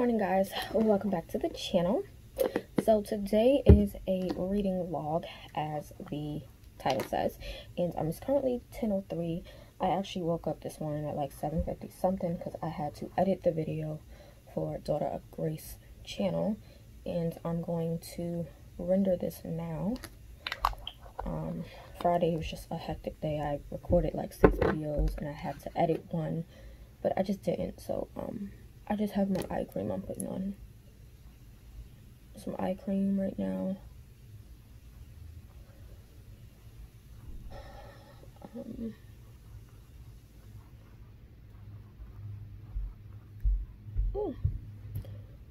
morning guys. Welcome back to the channel. So today is a reading log as the title says and um, it's currently 10:03. i actually woke up this morning at like 7:50 something because i had to edit the video for daughter of grace channel and i'm going to render this now. Um friday was just a hectic day. I recorded like six videos and i had to edit one but i just didn't so um I just have my eye cream I'm putting on. Some eye cream right now. Um,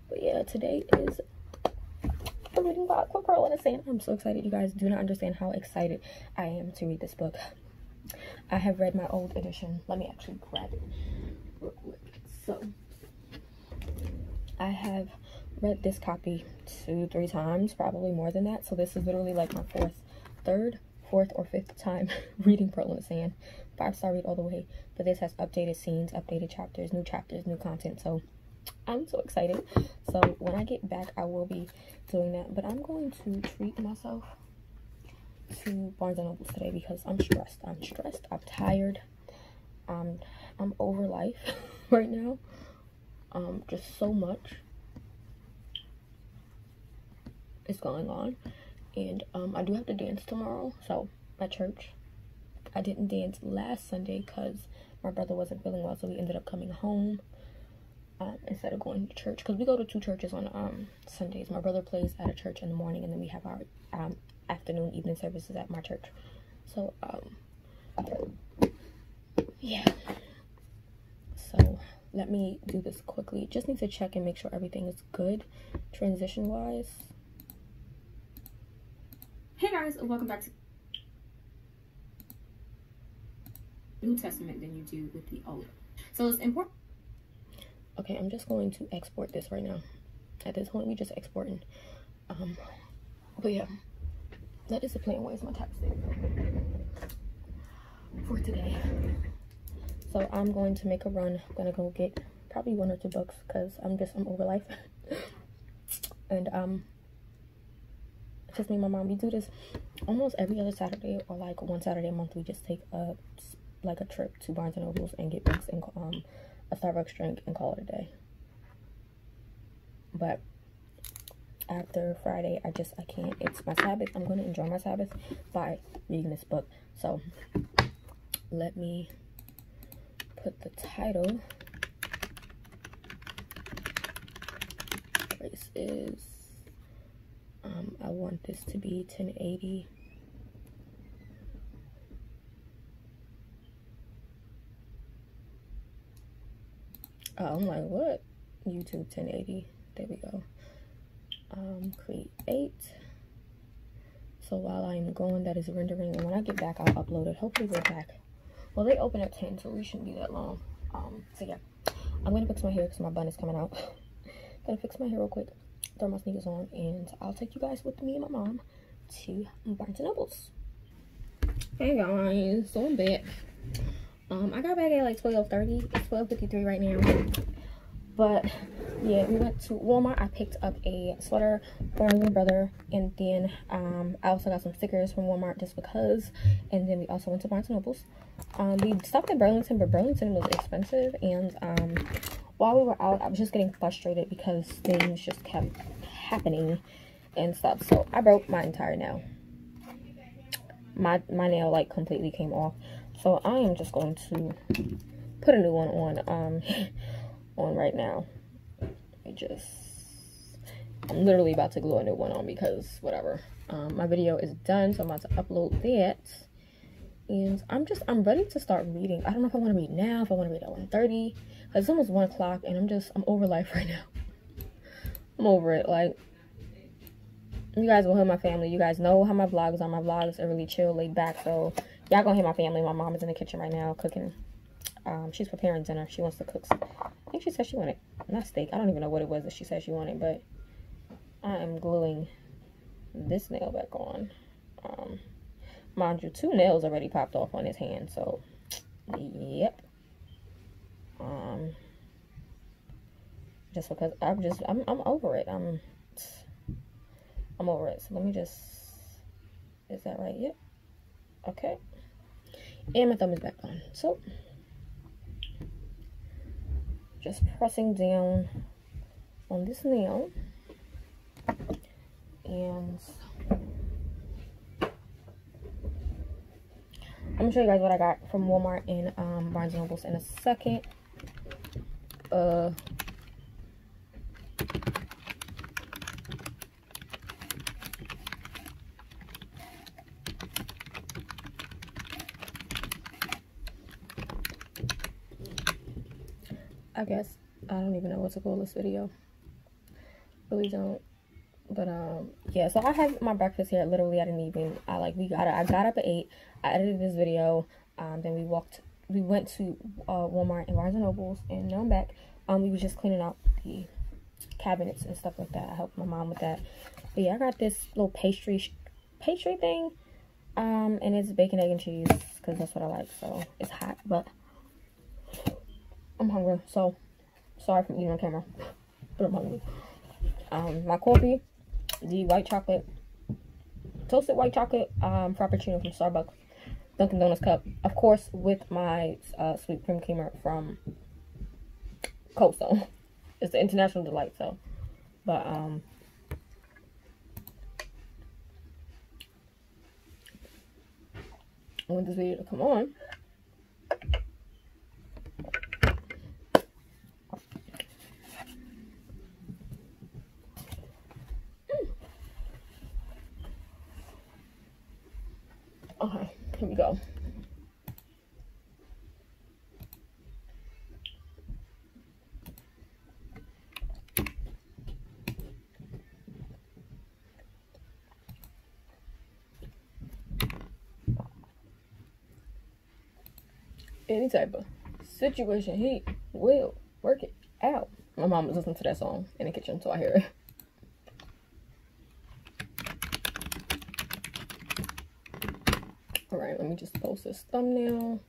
but yeah, today is a reading box for Pearl in the Sand. I'm so excited. You guys do not understand how excited I am to read this book. I have read my old edition. Let me actually grab it real quick. So, I have read this copy two, three times, probably more than that. So this is literally like my fourth, third, fourth, or fifth time reading the Sand. Five star read all the way. But this has updated scenes, updated chapters, new chapters, new content. So I'm so excited. So when I get back, I will be doing that. But I'm going to treat myself to Barnes & Noble today because I'm stressed. I'm stressed. I'm tired. Um, I'm over life right now um, just so much is going on. And um, I do have to dance tomorrow. So, at church. I didn't dance last Sunday because my brother wasn't feeling well. So, we ended up coming home um, instead of going to church. Because we go to two churches on um, Sundays. My brother plays at a church in the morning. And then we have our um, afternoon, evening services at my church. So, um, yeah. So, let me do this quickly. Just need to check and make sure everything is good transition wise hey guys. Welcome back to new testament than you do with the old. So it's important okay i'm just going to export this right now. At this point we just exporting. Um but yeah that is the plan where's my chapstick for today so I'm going to make a run. I'm gonna go get probably one or two books because I'm just I'm over life. and um just me and my mom we do this almost every other Saturday or like one Saturday a month we just take a like a trip to Barnes and Nobles and get books and um a Starbucks drink and call it a day. But after Friday, I just I can't. It's my Sabbath. I'm going to enjoy my Sabbath by reading this book. So let me put the title. This is, um, I want this to be 1080. Oh, I'm like, what? YouTube 1080. There we go. Um, create. So while I'm going, that is rendering. And when I get back, I'll upload it. Hopefully we're back well, they open at 10, so we shouldn't be that long. Um, so yeah, I'm gonna fix my hair because my bun is coming out. gonna fix my hair real quick, throw my sneakers on, and I'll take you guys with me and my mom to Barnes & Nobles. Hey guys, so I'm back. Um, I got back at like 12.30. It's 12.53 right now. But yeah, we went to Walmart. I picked up a sweater for my brother, and then um, I also got some stickers from Walmart just because. And then we also went to Barnes & Nobles. Um, we stopped at Burlington, but Burlington was expensive, and um, while we were out, I was just getting frustrated because things just kept happening and stuff. So I broke my entire nail. My my nail like completely came off. So I am just going to put a new one on. Um. on right now. I just, I'm literally about to glue a new one on because whatever. Um, my video is done, so I'm about to upload that. And I'm just, I'm ready to start reading. I don't know if I want to read now, if I want to read at 1.30. Because it's almost 1 o'clock and I'm just, I'm over life right now. I'm over it. Like, you guys will hear my family. You guys know how my vlogs are. My vlogs are really chill, laid back. So, y'all gonna hear my family. My mom is in the kitchen right now cooking um, she's preparing dinner. She wants to cook. Some, I think she said she wanted not steak. I don't even know what it was that she said she wanted, but I am gluing this nail back on. Um, mind you, two nails already popped off on his hand, so yep. Um, just because I'm just I'm I'm over it. I'm I'm over it. So let me just is that right? Yep. Okay. And my thumb is back on. So just pressing down on this nail and I'm gonna show you guys what I got from Walmart and um, Barnes & Nobles in a second. Uh, I guess I don't even know what to call this video. Really don't. But um yeah, so I have my breakfast here. Literally, I didn't even. I like we got. I got up at eight. I edited this video. Um, then we walked. We went to uh, Walmart and Barnes and Nobles, and now I'm back. Um, we were just cleaning out the cabinets and stuff like that. I helped my mom with that. But yeah, I got this little pastry pastry thing. Um, and it's bacon, egg, and cheese because that's what I like. So it's hot, but I'm hungry. So sorry for eating on camera, but I'm hungry. Um, my coffee the white chocolate, toasted white chocolate um, frappuccino from Starbucks, Dunkin' Donuts cup. Of course, with my uh, sweet cream creamer from Cold Stone. It's the International Delight, so. But, um, I want this video to come on. Okay, here we go. Any type of situation, he will work it out. My mom was listening to that song in the kitchen, so I hear it. All right, post this thumbnail.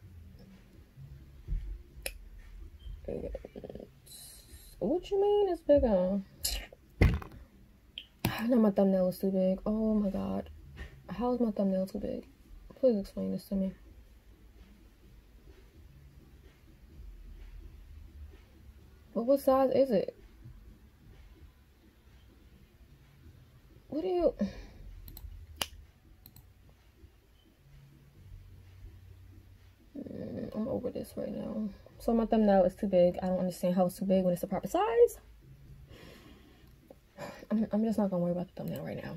What you mean it's bigger? Now my thumbnail is too big. Oh my god. How is my thumbnail too big? Please explain this to me. But what size is it? What do you... Mm, I'm over this right now. So my thumbnail is too big. I don't understand how it's too big when it's the proper size. I'm, I'm just not gonna worry about the thumbnail right now.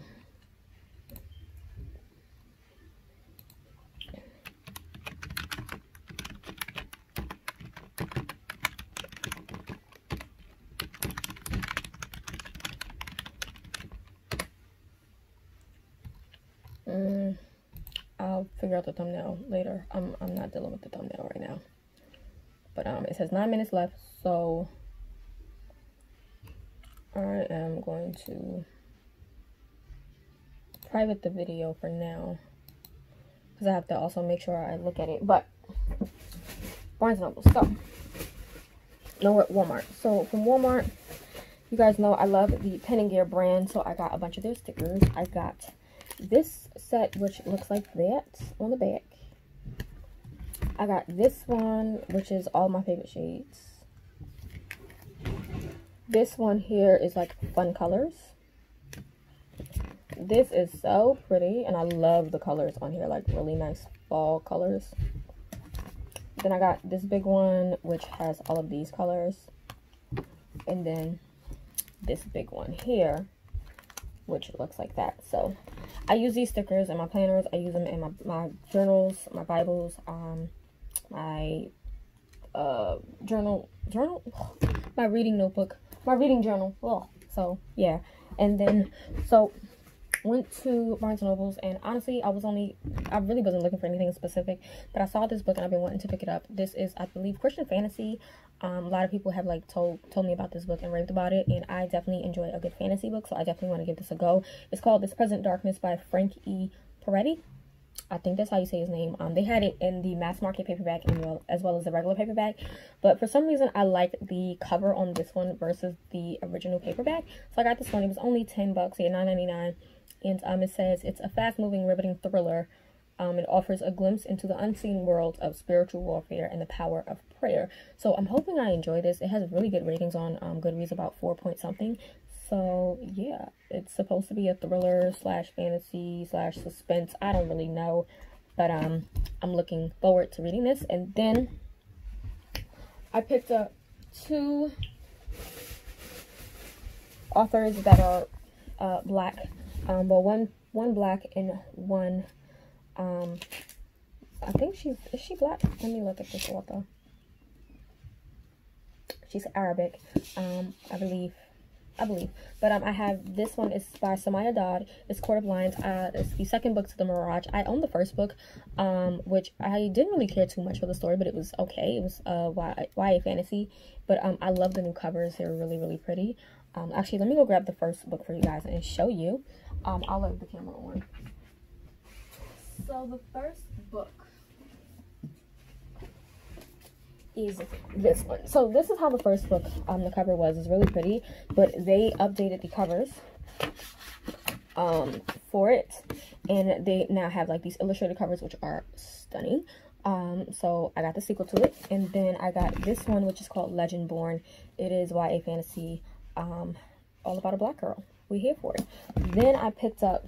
Mm. I'll figure out the thumbnail later. I'm, I'm not dealing with the thumbnail right now. But um, it says nine minutes left, so I am going to private the video for now because I have to also make sure I look at it. But Barnes Noble, so no, at Walmart. So from Walmart, you guys know I love the Pen and Gear brand, so I got a bunch of their stickers. I got this set, which looks like that on the back. I got this one, which is all my favorite shades. This one here is like fun colors. This is so pretty, and I love the colors on here, like really nice fall colors. Then I got this big one, which has all of these colors. And then this big one here, which looks like that. So I use these stickers in my planners. I use them in my, my journals, my Bibles, um, my uh, journal, journal, my reading notebook, my reading journal. Well, so yeah. And then, so went to Barnes and Nobles and honestly I was only I really wasn't looking for anything specific but I saw this book and I've been wanting to pick it up this is I believe Christian fantasy um, a lot of people have like told told me about this book and raved about it and I definitely enjoy a good fantasy book so I definitely want to give this a go it's called This Present Darkness by Frank E. Peretti I think that's how you say his name. Um, they had it in the mass market paperback as well as the regular paperback. But for some reason, I like the cover on this one versus the original paperback. So I got this one. It was only 10 bucks, yeah, 9.99, And um, it says it's a fast-moving, riveting thriller. Um, it offers a glimpse into the unseen world of spiritual warfare and the power of prayer. So I'm hoping I enjoy this. It has really good ratings on um, Goodreads, about 4 point something. So yeah, it's supposed to be a thriller slash fantasy slash suspense. I don't really know, but um, I'm looking forward to reading this. And then I picked up two authors that are uh, black, um, but one one black and one um, I think she's is she black? Let me look at this author. She's Arabic, um, I believe. I believe. But um, I have this one is by Somaiya Daud. It's Court of Lions. Uh, it's the second book to the Mirage. I own the first book, um, which I didn't really care too much for the story, but it was okay. It was uh YA, fantasy, but um, I love the new covers. They're really really pretty. Um, actually, let me go grab the first book for you guys and show you. Um, I'll let the camera on. So the first book is this one. So this is how the first book on um, the cover was. It's really pretty, but they updated the covers um for it. And they now have like these illustrated covers which are stunning. Um so i got the sequel to it. And then i got this one which is called Legendborn. It is ya fantasy um all about a black girl. We here for it. Then i picked up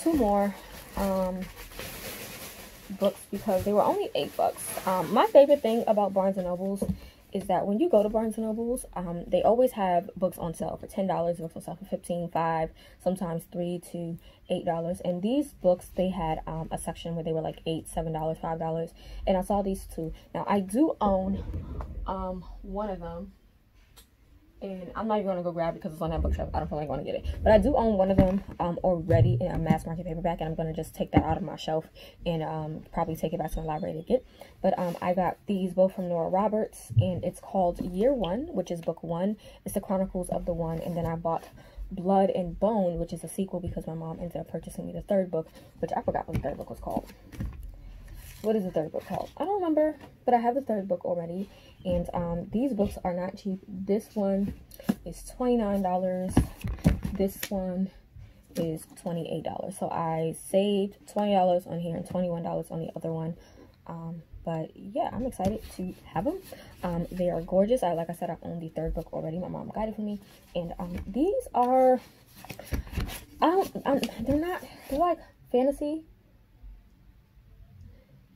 two more um books because they were only eight bucks. Um, my favorite thing about Barnes and Nobles is that when you go to Barnes and Nobles, um, they always have books on sale for ten dollars, books on sale for fifteen, five, sometimes three to eight dollars. And these books, they had um, a section where they were like eight, seven dollars, five dollars. And I saw these two. Now I do own um one of them and I'm not even gonna go grab it because it's on that bookshelf. I don't feel like going to get it, but I do own one of them um already in a mass market paperback, and I'm gonna just take that out of my shelf and um probably take it back to the library to get. But um I got these both from Nora Roberts, and it's called Year One, which is book one. It's the Chronicles of the One, and then I bought Blood and Bone, which is a sequel because my mom ended up purchasing me the third book, which I forgot what the third book was called. What is the third book called? I don't remember, but I have the third book already and um, these books are not cheap. This one is $29. This one is $28. So I saved $20 on here and $21 on the other one. Um, but yeah, I'm excited to have them. Um, they are gorgeous. I Like I said, I own the third book already. My mom got it for me. And um, these are, I don't, I'm, they're not, they're like fantasy.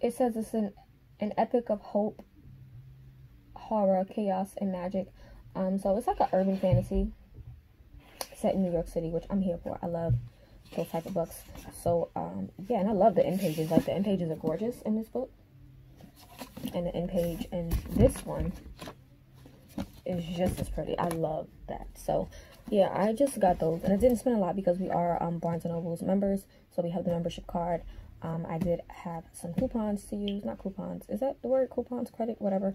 It says it's an, an epic of hope horror, chaos, and magic. Um, so it's like an urban fantasy set in New York City, which I'm here for. I love those type of books. So um, yeah, and I love the end pages. Like the end pages are gorgeous in this book, and the end page and this one is just as pretty. I love that. So yeah, I just got those, and I didn't spend a lot because we are um, Barnes and Nobles members, so we have the membership card. Um, I did have some coupons to use, not coupons, is that the word? Coupons, credit, whatever,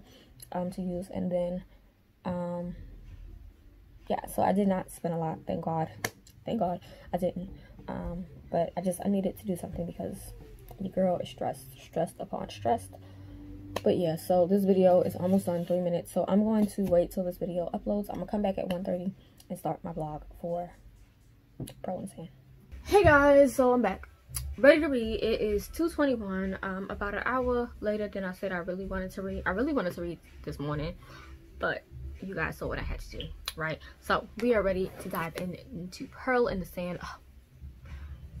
um, to use. And then, um, yeah, so I did not spend a lot, thank God. Thank God I didn't. Um, but I just, I needed to do something because the girl is stressed, stressed upon stressed. But yeah, so this video is almost done, three minutes. So I'm going to wait till this video uploads. I'm gonna come back at 1.30 and start my vlog for in the Sand. Hey guys, so I'm back ready to read it is 221 um about an hour later than i said i really wanted to read. I really wanted to read this morning but you guys saw what i had to do right? So we are ready to dive in, into pearl in the sand.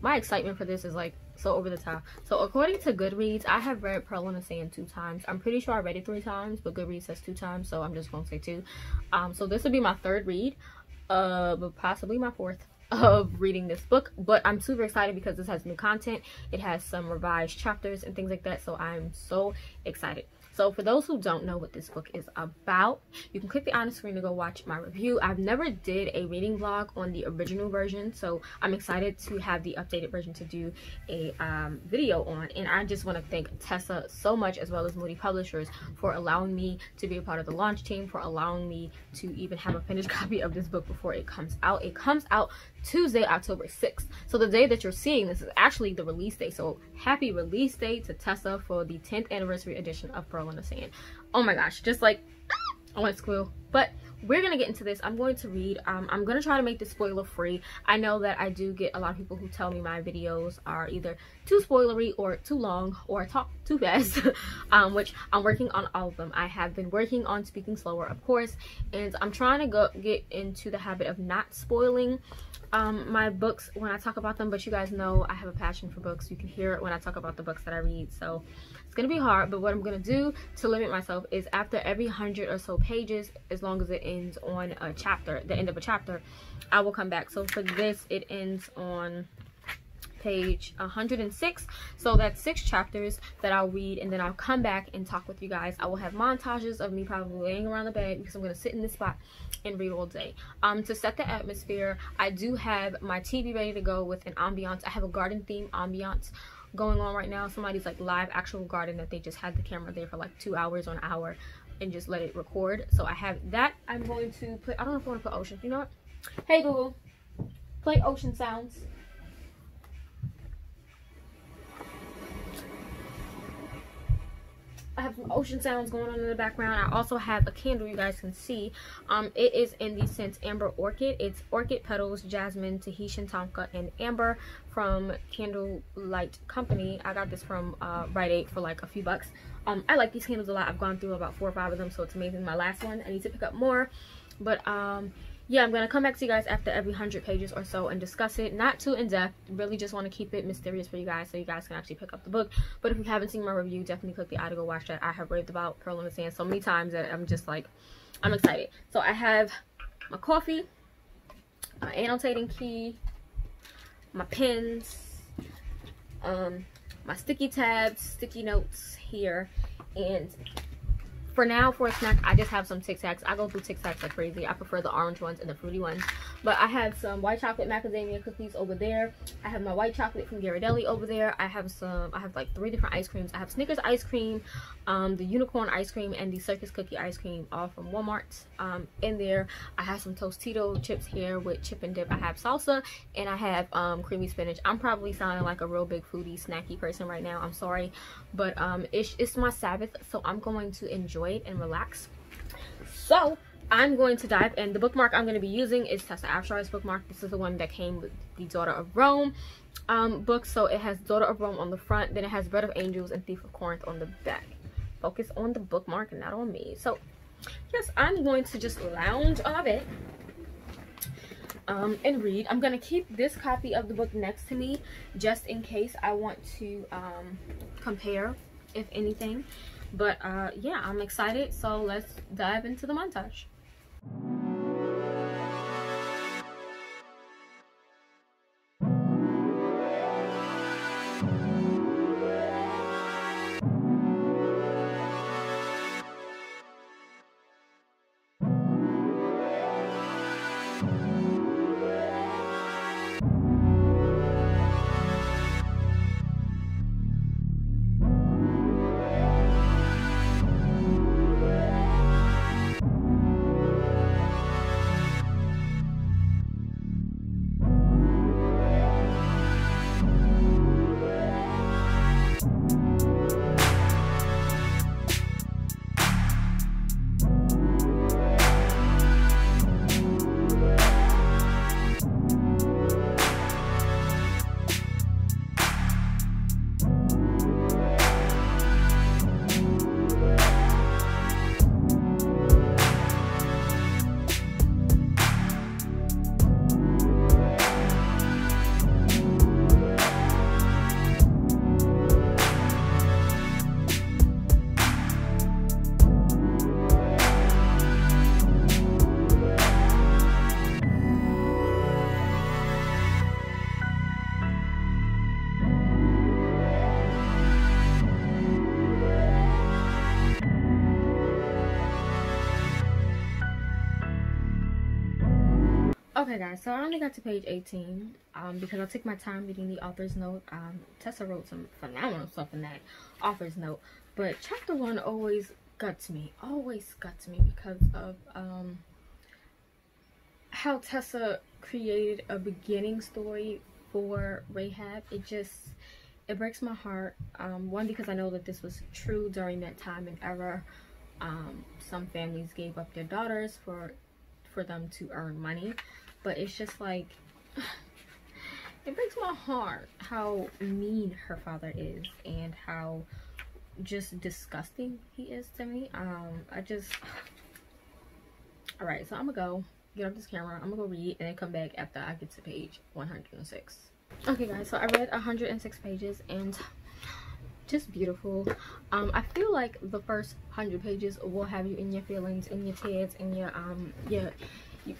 My excitement for this is like so over the top. So according to goodreads i have read pearl in the sand two times. I'm pretty sure i read it three times but goodreads says two times so i'm just gonna say two. Um so this would be my third read uh but possibly my fourth of reading this book but i'm super excited because this has new content it has some revised chapters and things like that so i'm so excited so for those who don't know what this book is about, you can click the on the screen to go watch my review. I've never did a reading vlog on the original version, so I'm excited to have the updated version to do a um, video on. And I just want to thank Tessa so much, as well as Moody Publishers, for allowing me to be a part of the launch team, for allowing me to even have a finished copy of this book before it comes out. It comes out Tuesday, October 6th. So the day that you're seeing this is actually the release day. So happy release day to Tessa for the 10th anniversary edition of Pearl in the Sand. Oh my gosh, just like I want to squeal. But we're gonna get into this i'm going to read um, i'm gonna try to make this spoiler free i know that i do get a lot of people who tell me my videos are either too spoilery or too long or talk too fast um, which i'm working on all of them i have been working on speaking slower of course and i'm trying to go get into the habit of not spoiling um, my books when i talk about them but you guys know i have a passion for books you can hear it when i talk about the books that i read so it's gonna be hard, but what I'm gonna do to limit myself is after every hundred or so pages, as long as it ends on a chapter, the end of a chapter, I will come back. So for this, it ends on page 106 so that's six chapters that i'll read and then i'll come back and talk with you guys i will have montages of me probably laying around the bed because i'm going to sit in this spot and read all day um to set the atmosphere i do have my tv ready to go with an ambiance i have a garden theme ambiance going on right now. Somebody's like live actual garden that they just had the camera there for like two hours or an hour and just let it record. So I have that. I'm going to put, I don't know if I want to put ocean. You know what? Hey Google, play ocean sounds. I have some ocean sounds going on in the background. I also have a candle you guys can see. Um, it is in the scent Amber Orchid. It's Orchid Petals, Jasmine, Tahitian Tonka, and Amber from Candlelight Company. I got this from uh, Rite Aid for like a few bucks. Um, I like these candles a lot. I've gone through about four or five of them, so it's amazing. My last one, I need to pick up more. But um, yeah, I'm to come back to you guys after every 100 pages or so and discuss it. Not too in-depth. Really just want to keep it mysterious for you guys so you guys can actually pick up the book. But if you haven't seen my review, definitely click the eye to go watch that. I have raved about Pearl in the Sand so many times that I'm just like, I'm excited. So I have my coffee, my annotating key, my pens, um, my sticky tabs, sticky notes here, and for now, for a snack, I just have some Tic Tacs. I go through Tic Tacs like crazy. I prefer the orange ones and the fruity ones. But I have some white chocolate macadamia cookies over there. I have my white chocolate from Ghirardelli over there. I have some, I have like three different ice creams. I have Snickers ice cream, um, the unicorn ice cream, and the circus cookie ice cream, all from Walmart. Um, in there, I have some Tostito chips here with chip and dip. I have salsa, and I have um, creamy spinach. I'm probably sounding like a real big foodie, snacky person right now. I'm sorry. But um, it's, it's my Sabbath, so I'm going to enjoy and relax. So, I'm going to dive in. The bookmark I'm going to be using is Tessa Afshar's bookmark. This is the one that came with the Daughter of Rome um, book. So it has Daughter of Rome on the front. Then it has Bread of Angels and Thief of Corinth on the back. Focus on the bookmark and not on me. So yes, I'm going to just lounge on it um, and read. I'm going to keep this copy of the book next to me just in case I want to um, compare, if anything. But uh, yeah, I'm excited. So let's dive into the montage. Okay guys, so I only got to page 18 um, because I took my time reading the author's note. Um, Tessa wrote some phenomenal stuff in that author's note. But chapter 1 always guts me, always guts me because of um, how Tessa created a beginning story for Rahab. It just it breaks my heart. Um, one because I know that this was true during that time and era. Um, some families gave up their daughters for for them to earn money, but it's just like it breaks my heart how mean her father is and how just disgusting he is to me. Um, I just all right. So I'm gonna go get off this camera. I'm gonna go read and then come back after I get to page 106 okay guys so i read 106 pages and just beautiful um i feel like the first 100 pages will have you in your feelings in your tears in your um your you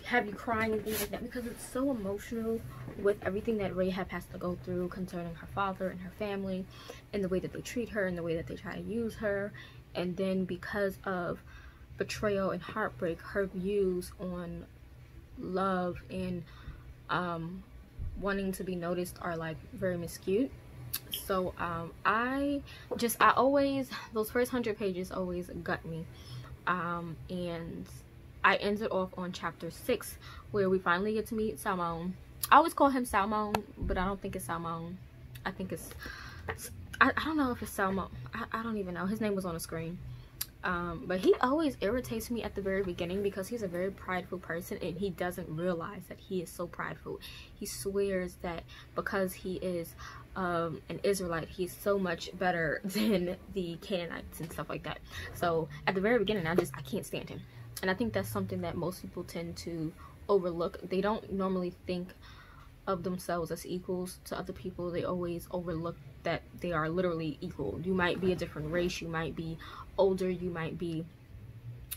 have you crying and things like that? Because it's so emotional with everything that Rahab has to go through concerning her father and her family and the way that they treat her and the way that they try to use her. And then because of betrayal and heartbreak her views on love and um wanting to be noticed are like very miscued so um i just i always those first hundred pages always gut me. Um and i ended off on chapter six where we finally get to meet salmon i always call him salmon but i don't think it's salmon i think it's I, I don't know if it's salmon I, I don't even know. His name was on the screen. Um, but he always irritates me at the very beginning because he's a very prideful person and he doesn't realize that he is so prideful. He swears that because he is um, an israelite he's so much better than the canaanites and stuff like that. So at the very beginning i just i can't stand him and i think that's something that most people tend to overlook. They don't normally think of themselves as equals to other people. They always overlook that they are literally equal. You might be a different race. You might be older. You might be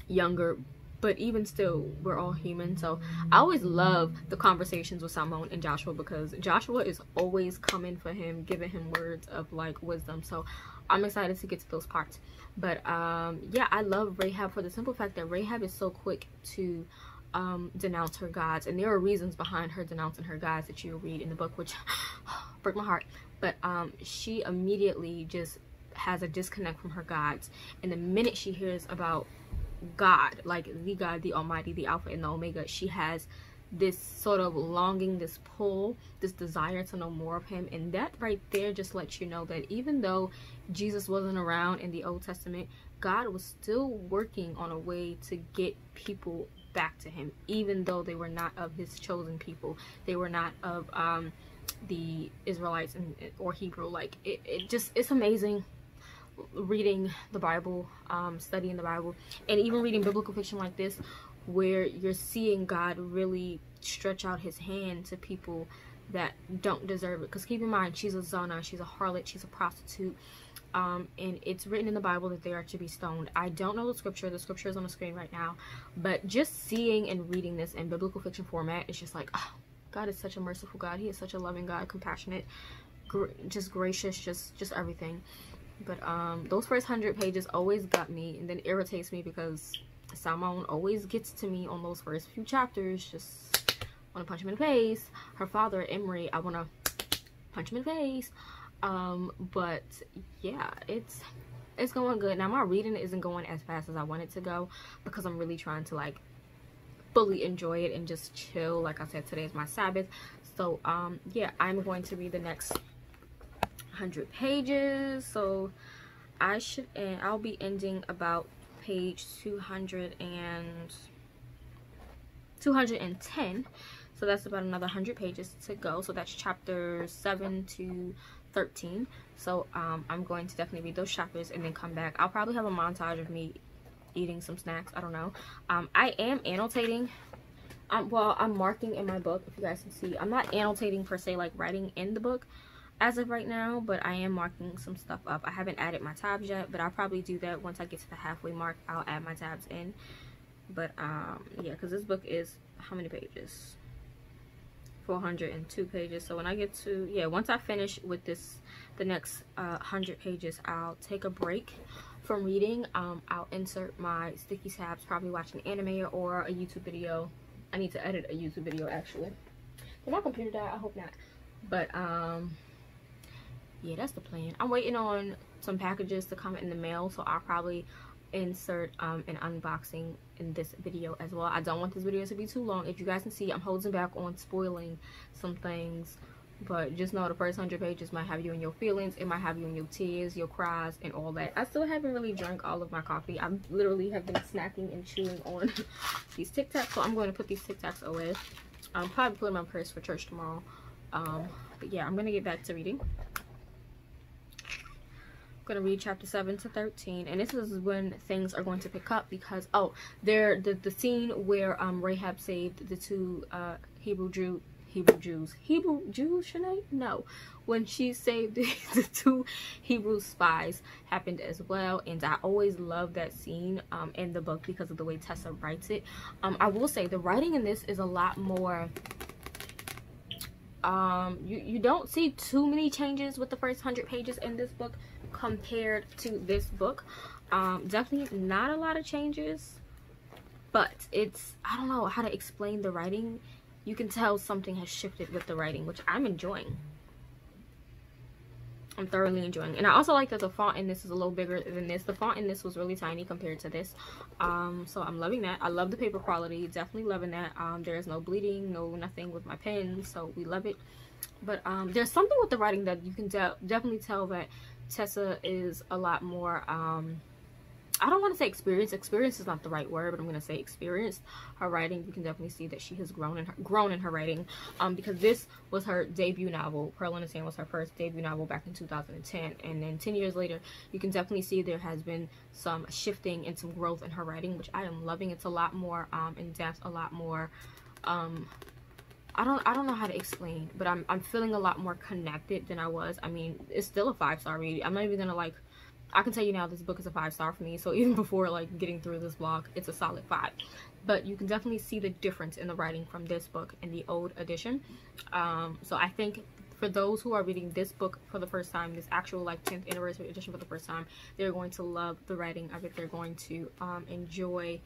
younger. But even still we're all human. So i always love the conversations with Salmon and joshua because joshua is always coming for him giving him words of like wisdom. So i'm excited to get to those parts but um yeah i love rahab for the simple fact that rahab is so quick to um, denounce her gods. And there are reasons behind her denouncing her gods that you read in the book, which broke my heart. But um, she immediately just has a disconnect from her gods. And the minute she hears about God, like the God, the Almighty, the Alpha and the Omega, she has this sort of longing, this pull, this desire to know more of him. And that right there just lets you know that even though Jesus wasn't around in the Old Testament, God was still working on a way to get people back to him even though they were not of his chosen people. They were not of um, the israelites and or hebrew. Like it, it just it's amazing reading the bible um, studying the bible and even reading biblical fiction like this where you're seeing god really stretch out his hand to people that don't deserve it. Because keep in mind she's a zona she's a harlot she's a prostitute um, and it's written in the Bible that they are to be stoned. I don't know the scripture. The scripture is on the screen right now. But just seeing and reading this in biblical fiction format, it's just like, oh, God is such a merciful God. He is such a loving God, compassionate, gr just gracious, just just everything. But um, those first hundred pages always got me and then irritates me because Salmon always gets to me on those first few chapters. Just want to punch him in the face. Her father, Emery, I want to punch him in the face um but yeah it's it's going good. Now my reading isn't going as fast as i want it to go because i'm really trying to like fully enjoy it and just chill. Like i said today is my sabbath. So um yeah i'm going to read the next 100 pages. So i should end i'll be ending about page 200 and 210 so that's about another 100 pages to go. So that's chapter 7 to 13 so um, i'm going to definitely read those chapters and then come back. I'll probably have a montage of me eating some snacks. I don't know. Um, i am annotating. Um, well i'm marking in my book if you guys can see. I'm not annotating per se like writing in the book as of right now but i am marking some stuff up. I haven't added my tabs yet but i'll probably do that once i get to the halfway mark. I'll add my tabs in. But um yeah because this book is how many pages 402 pages. So when i get to yeah once i finish with this the next uh, 100 pages i'll take a break from reading. Um i'll insert my sticky tabs probably watch an anime or a youtube video. I need to edit a youtube video actually. Did my computer die i hope not. But um yeah that's the plan. I'm waiting on some packages to come in the mail so i'll probably insert um, an unboxing in this video as well. I don't want this video to be too long. If you guys can see, I'm holding back on spoiling some things. But just know the first 100 pages might have you in your feelings. It might have you in your tears, your cries, and all that. I still haven't really drank all of my coffee. I literally have been snacking and chewing on these Tic Tacs. So I'm going to put these Tic Tacs away. I'm probably putting my purse for church tomorrow. Um, but yeah, I'm going to get back to reading going to read chapter 7 to 13 and this is when things are going to pick up because oh there the, the scene where um rahab saved the two uh hebrew jew hebrew jews. Hebrew jews Shanae? no. When she saved the, two hebrew spies happened as well and i always love that scene um in the book because of the way tessa writes it. Um i will say the writing in this is a lot more um you you don't see too many changes with the first 100 pages in this book compared to this book um definitely not a lot of changes but it's i don't know how to explain the writing you can tell something has shifted with the writing which i'm enjoying I'm thoroughly enjoying. And I also like that the font in this is a little bigger than this. The font in this was really tiny compared to this. Um, so I'm loving that. I love the paper quality. Definitely loving that. Um, there is no bleeding, no nothing with my pen. So we love it. But um, there's something with the writing that you can de definitely tell that Tessa is a lot more um I don't want to say experience. Experience is not the right word, but I'm going to say experienced. Her writing, you can definitely see that she has grown in her, grown in her writing. Um, because this was her debut novel. Pearl in the Sand was her first debut novel back in 2010, and then 10 years later, you can definitely see there has been some shifting and some growth in her writing, which I am loving. It's a lot more um in depth, a lot more um I don't I don't know how to explain, but I'm I'm feeling a lot more connected than I was. I mean, it's still a five star read. I'm not even gonna like I can tell you now this book is a five star for me. So even before like getting through this vlog, it's a solid five. But you can definitely see the difference in the writing from this book and the old edition. Um, so I think for those who are reading this book for the first time, this actual like 10th anniversary edition for the first time, they're going to love the writing of it. They're going to um, enjoy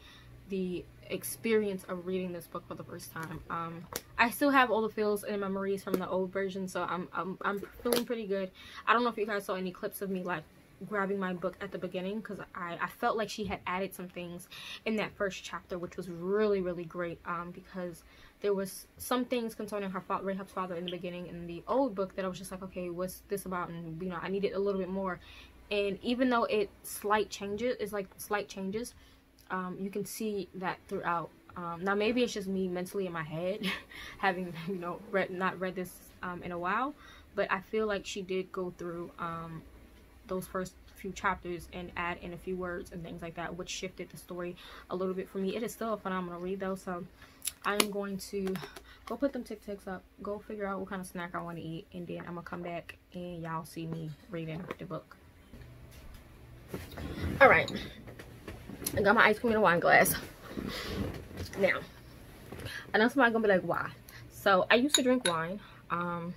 the experience of reading this book for the first time. Um, I still have all the feels and memories from the old version, so I'm, I'm, I'm feeling pretty good. I don't know if you guys saw any clips of me like grabbing my book at the beginning because I, I felt like she had added some things in that first chapter, which was really, really great um, because there was some things concerning her father, Rahab's father in the beginning in the old book that I was just like, okay, what's this about? And, you know, I needed a little bit more. And even though it slight changes, it's like slight changes, um, you can see that throughout. Um, now maybe it's just me mentally in my head, having you know read not read this um, in a while, but I feel like she did go through um, those first few chapters and add in a few words and things like that, which shifted the story a little bit for me. It is still a phenomenal read though, so I'm going to go put them Tic Tacs up, go figure out what kind of snack I want to eat, and then I'm gonna come back and y'all see me reading the book. All right, I got my ice cream in a wine glass. Now, I know somebody's gonna be like, why? So I used to drink wine. Um,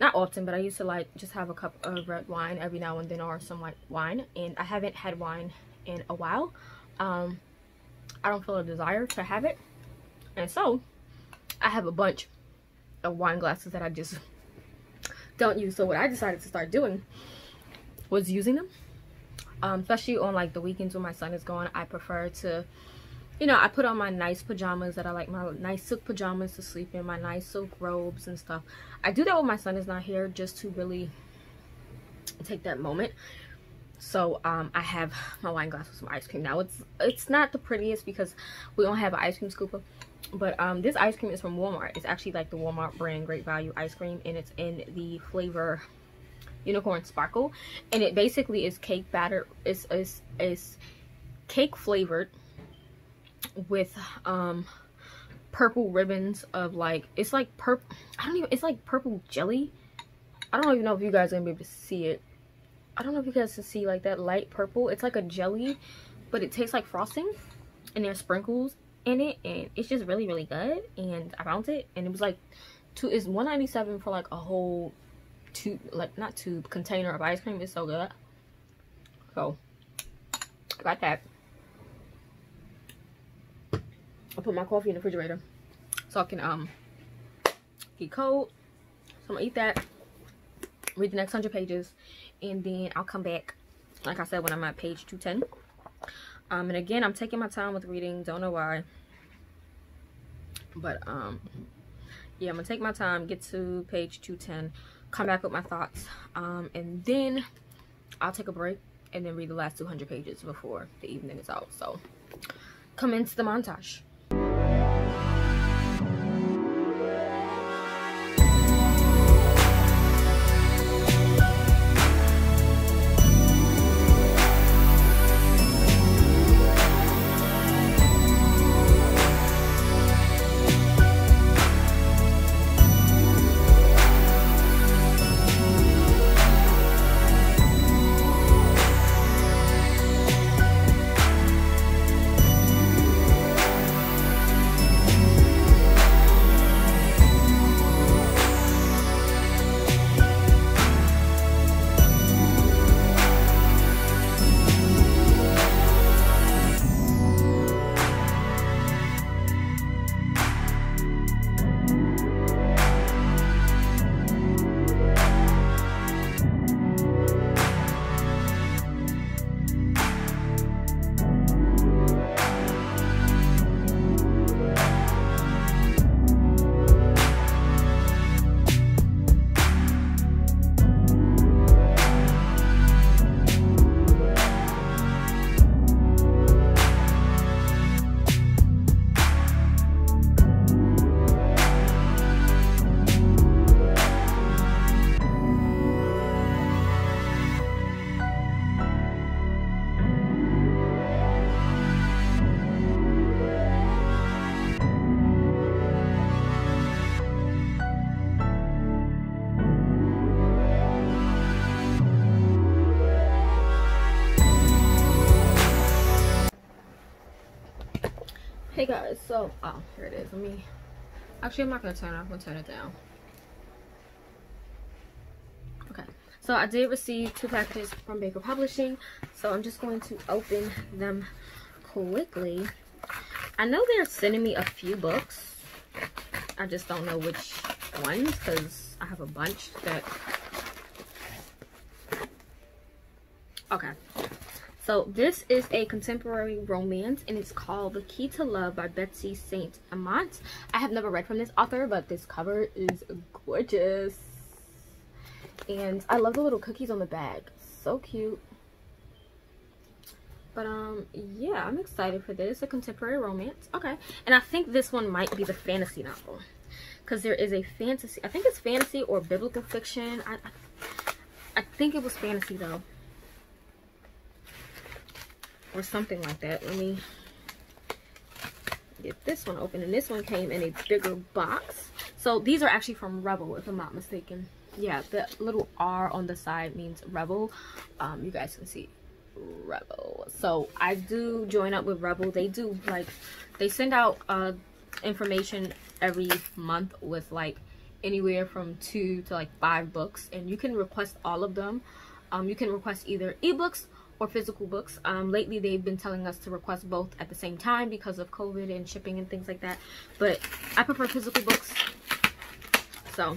not often, but I used to like just have a cup of red wine every now and then or some white wine. And I haven't had wine in a while. Um, I don't feel a desire to have it. And so I have a bunch of wine glasses that I just don't use. So what I decided to start doing was using them um, especially on like the weekends when my son is gone i prefer to you know i put on my nice pajamas that i like my nice silk pajamas to sleep in my nice silk robes and stuff. I do that when my son is not here just to really take that moment. So um, i have my wine glass with some ice cream. Now it's it's not the prettiest because we don't have an ice cream scooper but um, this ice cream is from walmart. It's actually like the walmart brand great value ice cream and it's in the flavor unicorn sparkle and it basically is cake batter is is is cake flavored with um purple ribbons of like it's like purple i don't even it's like purple jelly. I don't even know if you guys are gonna be able to see it. I don't know if you guys can see like that light purple. It's like a jelly but it tastes like frosting and there's sprinkles in it and it's just really really good and i found it and it was like two is 197 for like a whole tube, like not tube, container of ice cream. is so good. So, got that. I put my coffee in the refrigerator so I can um get cold. So I'm gonna eat that, read the next hundred pages, and then I'll come back like I said, when I'm at page 210. Um, and again, I'm taking my time with reading. Don't know why. But, um, yeah, I'm to take my time, get to page 210, come back with my thoughts. Um, and then I'll take a break and then read the last 200 pages before the evening is out. So, commence the montage. So, oh, here it is. Let me, actually, I'm not to turn it off. I'm to turn it down. Okay, so I did receive two packages from Baker Publishing, so I'm just going to open them quickly. I know they're sending me a few books. I just don't know which ones, because I have a bunch that... Okay, so this is a contemporary romance and it's called The Key to Love by Betsy St. Amant. I have never read from this author, but this cover is gorgeous. And I love the little cookies on the bag. So cute. But um yeah, I'm excited for this. A contemporary romance. Okay. And I think this one might be the fantasy novel. Because there is a fantasy. I think it's fantasy or biblical fiction. I, I, I think it was fantasy though or something like that. Let me get this one open. And this one came in a bigger box. So these are actually from Revell, if I'm not mistaken. Yeah, the little R on the side means Revell. Um, you guys can see Revell. So I do join up with Revell. They do like, they send out uh, information every month with like anywhere from two to like five books. And you can request all of them. Um, you can request either ebooks or physical books. Um, lately, they've been telling us to request both at the same time because of COVID and shipping and things like that. But I prefer physical books. So,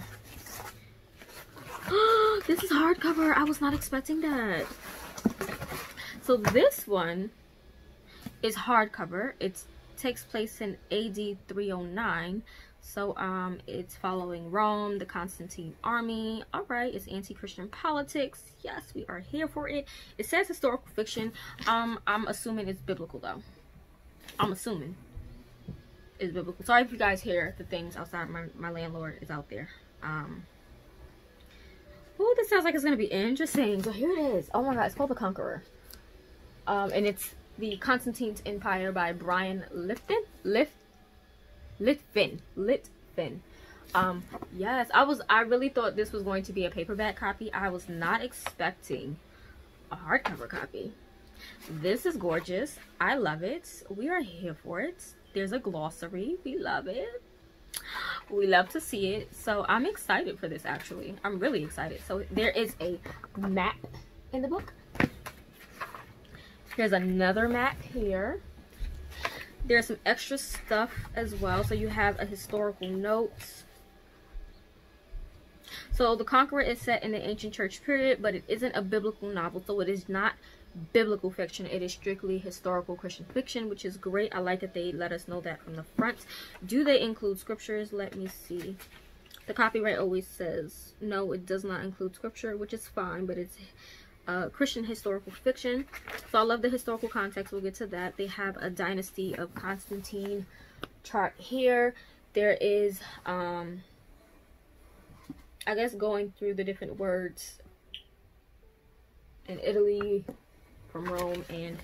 this is hardcover. I was not expecting that. So this one is hardcover. It takes place in AD 309. So um, it's following Rome, the Constantine army. All right, it's anti-Christian politics. Yes, we are here for it. It says historical fiction. Um, I'm assuming it's biblical though. I'm assuming it's biblical. Sorry if you guys hear the things outside. My my landlord is out there. Um. Oh, this sounds like it's gonna be interesting. So here it is. Oh my god, it's called The Conqueror. Um, and it's the Constantine's Empire by Bryan Lifton. Lift Litfin. Litfin. Um, yes, I was, I really thought this was going to be a paperback copy. I was not expecting a hardcover copy. This is gorgeous. I love it. We are here for it. There's a glossary. We love it. We love to see it. So I'm excited for this actually. I'm really excited. So there is a map in the book. There's another map here. There's some extra stuff as well. So you have a historical notes. So The Conqueror is set in the ancient church period, but it isn't a biblical novel, so it is not biblical fiction. It is strictly historical Christian fiction, which is great. I like that they let us know that from the front. Do they include scriptures? Let me see. The copyright always says no, it does not include scripture, which is fine, but it's uh, Christian historical fiction. So I love the historical context. We'll get to that. They have a dynasty of Constantine chart here. There is, um, I guess, going through the different words in Italy, from Rome, and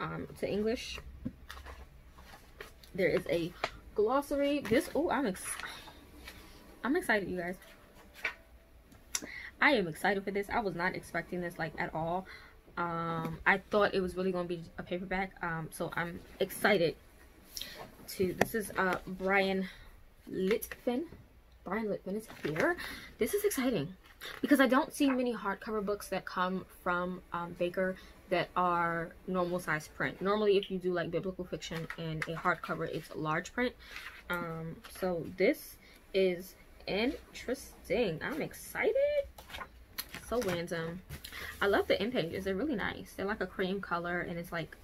um, to English. There is a glossary. This, oh, I'm excited. I'm excited, you guys. I am excited for this. I was not expecting this like at all. Um, I thought it was really going to be a paperback. Um, so I'm excited to, this is uh, Bryan Litfin. Bryan Litfin is here. This is exciting because I don't see many hardcover books that come from um, Baker that are normal size print. Normally if you do like biblical fiction and a hardcover, it's a large print. Um, so this is interesting. I'm excited. So random. I love the end pages. They're really nice. They're like a cream color and it's like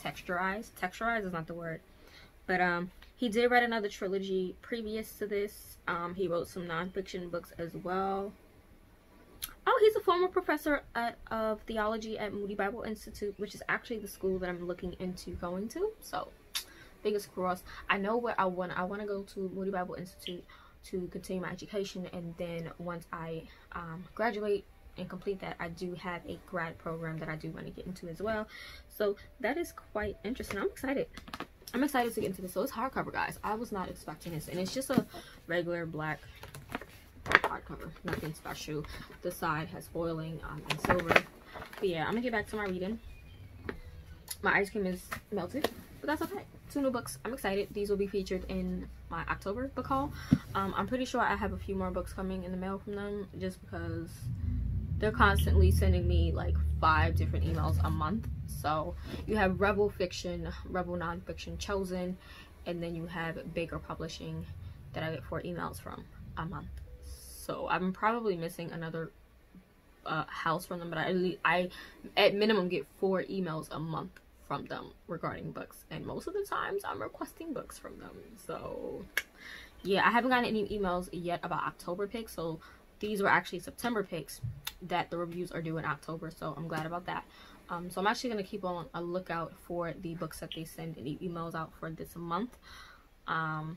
texturized. Texturized is not the word. But um, he did write another trilogy previous to this. Um, he wrote some nonfiction books as well. Oh, he's a former professor at, of theology at Moody Bible Institute, which is actually the school that I'm looking into going to. So, fingers crossed. I know where I want. I want to go to Moody Bible Institute to continue my education and then once I um, graduate and complete that I do have a grad program that I do want to get into as well. So that is quite interesting. I'm excited. I'm excited to get into this. So it's hardcover guys. I was not expecting this and it's just a regular black hardcover. Nothing special. The side has foiling um, and silver. But yeah I'm gonna get back to my reading. My ice cream is melted but that's okay two new books. I'm excited. These will be featured in my october book haul. Um, i'm pretty sure i have a few more books coming in the mail from them just because they're constantly sending me like five different emails a month. So you have Revell fiction Revell nonfiction chosen and then you have baker publishing that i get four emails from a month. So i'm probably missing another uh, house from them but I, I at minimum get four emails a month from them regarding books and most of the times i'm requesting books from them. So yeah i haven't gotten any emails yet about october picks. So these were actually september picks that the reviews are due in october so i'm glad about that. Um, so i'm actually going to keep on a lookout for the books that they send any emails out for this month. Um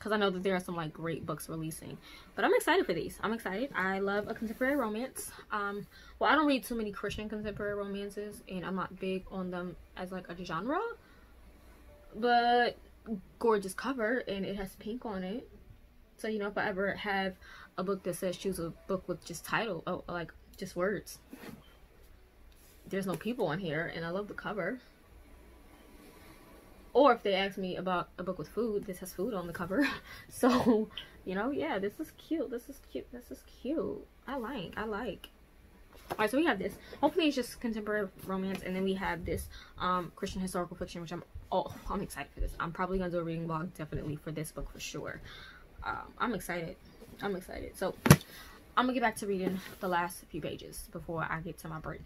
because I know that there are some like great books releasing. But I'm excited for these. I'm excited. I love a contemporary romance. Um, well, I don't read too many Christian contemporary romances, and I'm not big on them as like a genre. But gorgeous cover, and it has pink on it. So you know, if I ever have a book that says choose a book with just title, oh, like just words. There's no people on here, and I love the cover. Or if they ask me about a book with food, this has food on the cover. so, you know, yeah, this is cute. This is cute. This is cute. I like. I like. Alright, so we have this. Hopefully it's just contemporary romance. And then we have this um, Christian historical fiction, which I'm, oh, I'm excited for this. I'm probably going to do a reading vlog definitely for this book for sure. Um, I'm excited. I'm excited. So, I'm going to get back to reading the last few pages before I get to my break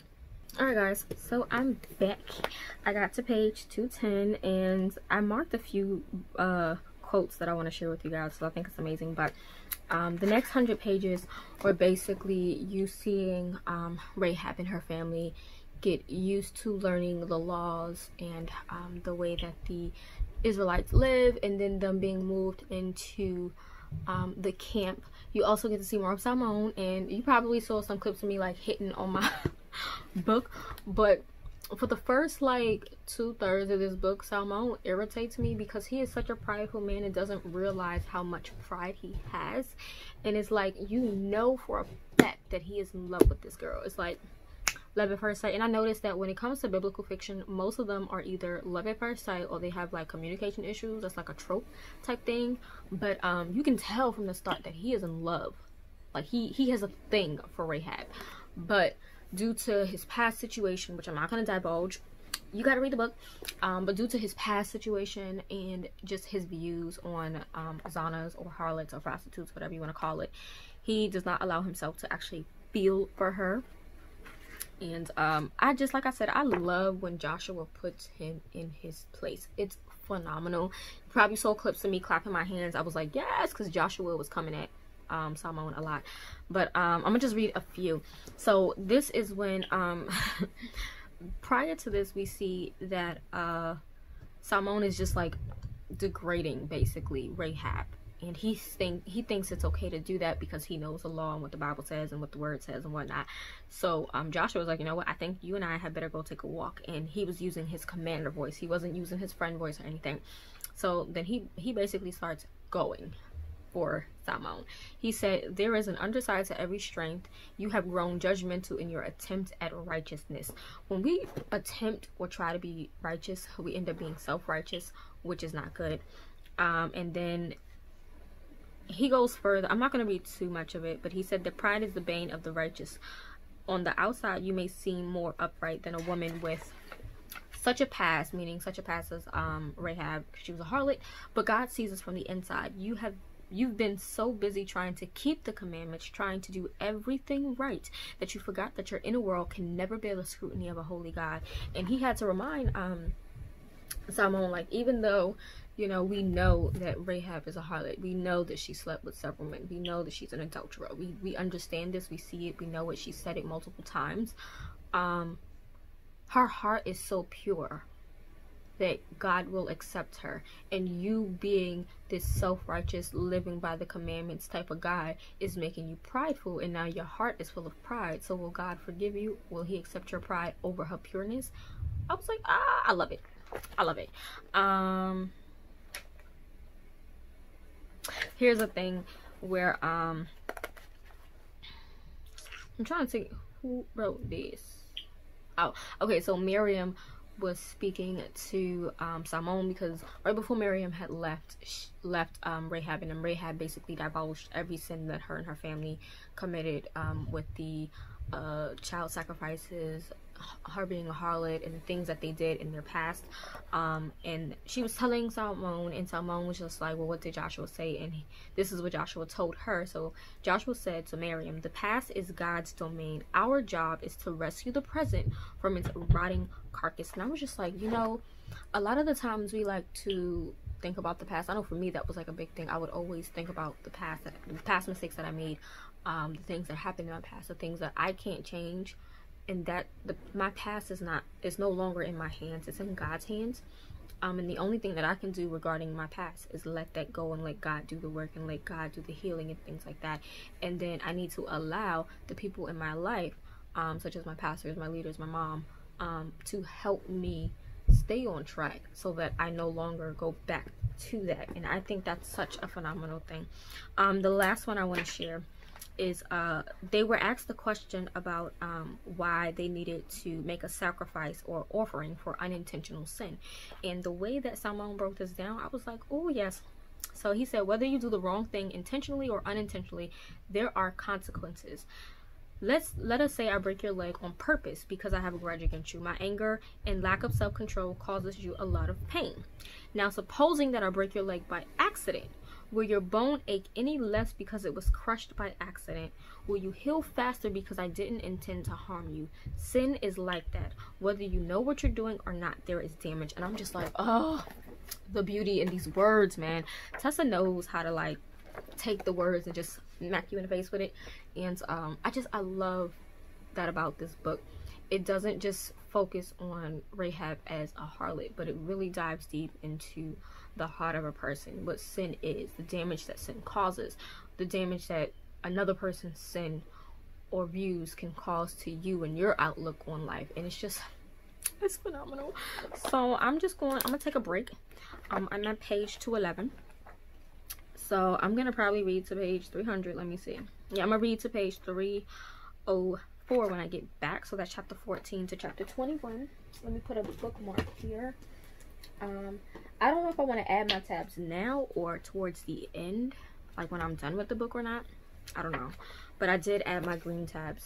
alright guys so i'm back. I got to page 210 and i marked a few uh quotes that i want to share with you guys so i think it's amazing but um, the next hundred pages are basically you seeing um, rahab and her family get used to learning the laws and um, the way that the israelites live and then them being moved into um, the camp. You also get to see more of Salmon and you probably saw some clips of me like hitting on my book but for the first like two-thirds of this book salmon irritates me because he is such a prideful man and doesn't realize how much pride he has. And it's like you know for a fact that he is in love with this girl. It's like love at first sight. And i noticed that when it comes to biblical fiction most of them are either love at first sight or they have like communication issues. That's like a trope type thing. But um you can tell from the start that he is in love. Like he he has a thing for rahab. But due to his past situation, which I'm not going to divulge. You got to read the book. Um, but due to his past situation and just his views on um, zanas or harlots or prostitutes, whatever you want to call it, he does not allow himself to actually feel for her and um i just like i said i love when joshua puts him in his place it's phenomenal you probably saw clips of me clapping my hands i was like yes because joshua was coming at um Salmon a lot. But um i'm gonna just read a few. So this is when um prior to this we see that uh Salmon is just like degrading basically rahab. And he think he thinks it's okay to do that because he knows the law and what the bible says and what the word says and whatnot. So um joshua was like you know what? I think you and i had better go take a walk. And he was using his commander voice. He wasn't using his friend voice or anything. So then he he basically starts going for Salmon. He said, There is an underside to every strength. You have grown judgmental in your attempt at righteousness. When we attempt or try to be righteous, we end up being self righteous, which is not good. Um, and then he goes further. I'm not going to read too much of it, but he said The pride is the bane of the righteous. On the outside, you may seem more upright than a woman with such a past, meaning such a past as um, Rahab, she was a harlot, but God sees us from the inside. You have you've been so busy trying to keep the commandments, trying to do everything right, that you forgot that your inner world can never bear the scrutiny of a holy God. And he had to remind um like, even though you know, we know that Rahab is a harlot. We know that she slept with several men. We know that she's an adulterer. We we understand this. We see it. We know it. She said it multiple times. Um, her heart is so pure that God will accept her. And you being this self-righteous, living by the commandments type of guy is making you prideful. And now your heart is full of pride. So will God forgive you? Will He accept your pride over her pureness? I was like, ah, I love it. I love it. Um here's a thing where um I'm trying to think who wrote this. Oh, okay, so Miriam was speaking to um, Salmon because right before Miriam had left left um, Rahab and then Rahab basically divulged every sin that her and her family committed um, with the uh, child sacrifices, her being a harlot and the things that they did in their past. Um, and she was telling Salmon, and Salmon was just like, Well, what did Joshua say? And he, this is what Joshua told her. So Joshua said to Miriam, The past is God's domain. Our job is to rescue the present from its rotting carcass. And I was just like, You know, a lot of the times we like to think about the past. I know for me that was like a big thing. I would always think about the past, the past mistakes that I made, um, the things that happened in my past, the things that I can't change and that the my past is not is no longer in my hands it's in god's hands. Um and the only thing that i can do regarding my past is let that go and let god do the work and let god do the healing and things like that. And then i need to allow the people in my life um such as my pastors my leaders my mom um to help me stay on track so that i no longer go back to that. And i think that's such a phenomenal thing. Um the last one i want to share is uh, they were asked the question about um, why they needed to make a sacrifice or offering for unintentional sin. And the way that Salmon broke this down, I was like, oh, yes. So he said, whether you do the wrong thing intentionally or unintentionally, there are consequences. Let's let us say I break your leg on purpose because I have a grudge against you. My anger and lack of self-control causes you a lot of pain. Now, supposing that I break your leg by accident, Will your bone ache any less because it was crushed by accident? Will you heal faster because I didn't intend to harm you? Sin is like that. Whether you know what you're doing or not, there is damage. And I'm just like, oh, the beauty in these words, man. Tessa knows how to like take the words and just smack you in the face with it. And um, I just, I love that about this book. It doesn't just focus on Rahab as a harlot, but it really dives deep into the heart of a person, what sin is, the damage that sin causes, the damage that another person's sin or views can cause to you and your outlook on life. And it's just, it's phenomenal. So I'm just going, I'm going to take a break. Um, I'm at page 211. So I'm going to probably read to page 300. Let me see. Yeah, I'm going to read to page 304 when I get back. So that's chapter 14 to chapter 21. Let me put a bookmark here. Um, I don't know if I want to add my tabs now or towards the end, like when I'm done with the book or not. I don't know. But I did add my green tabs.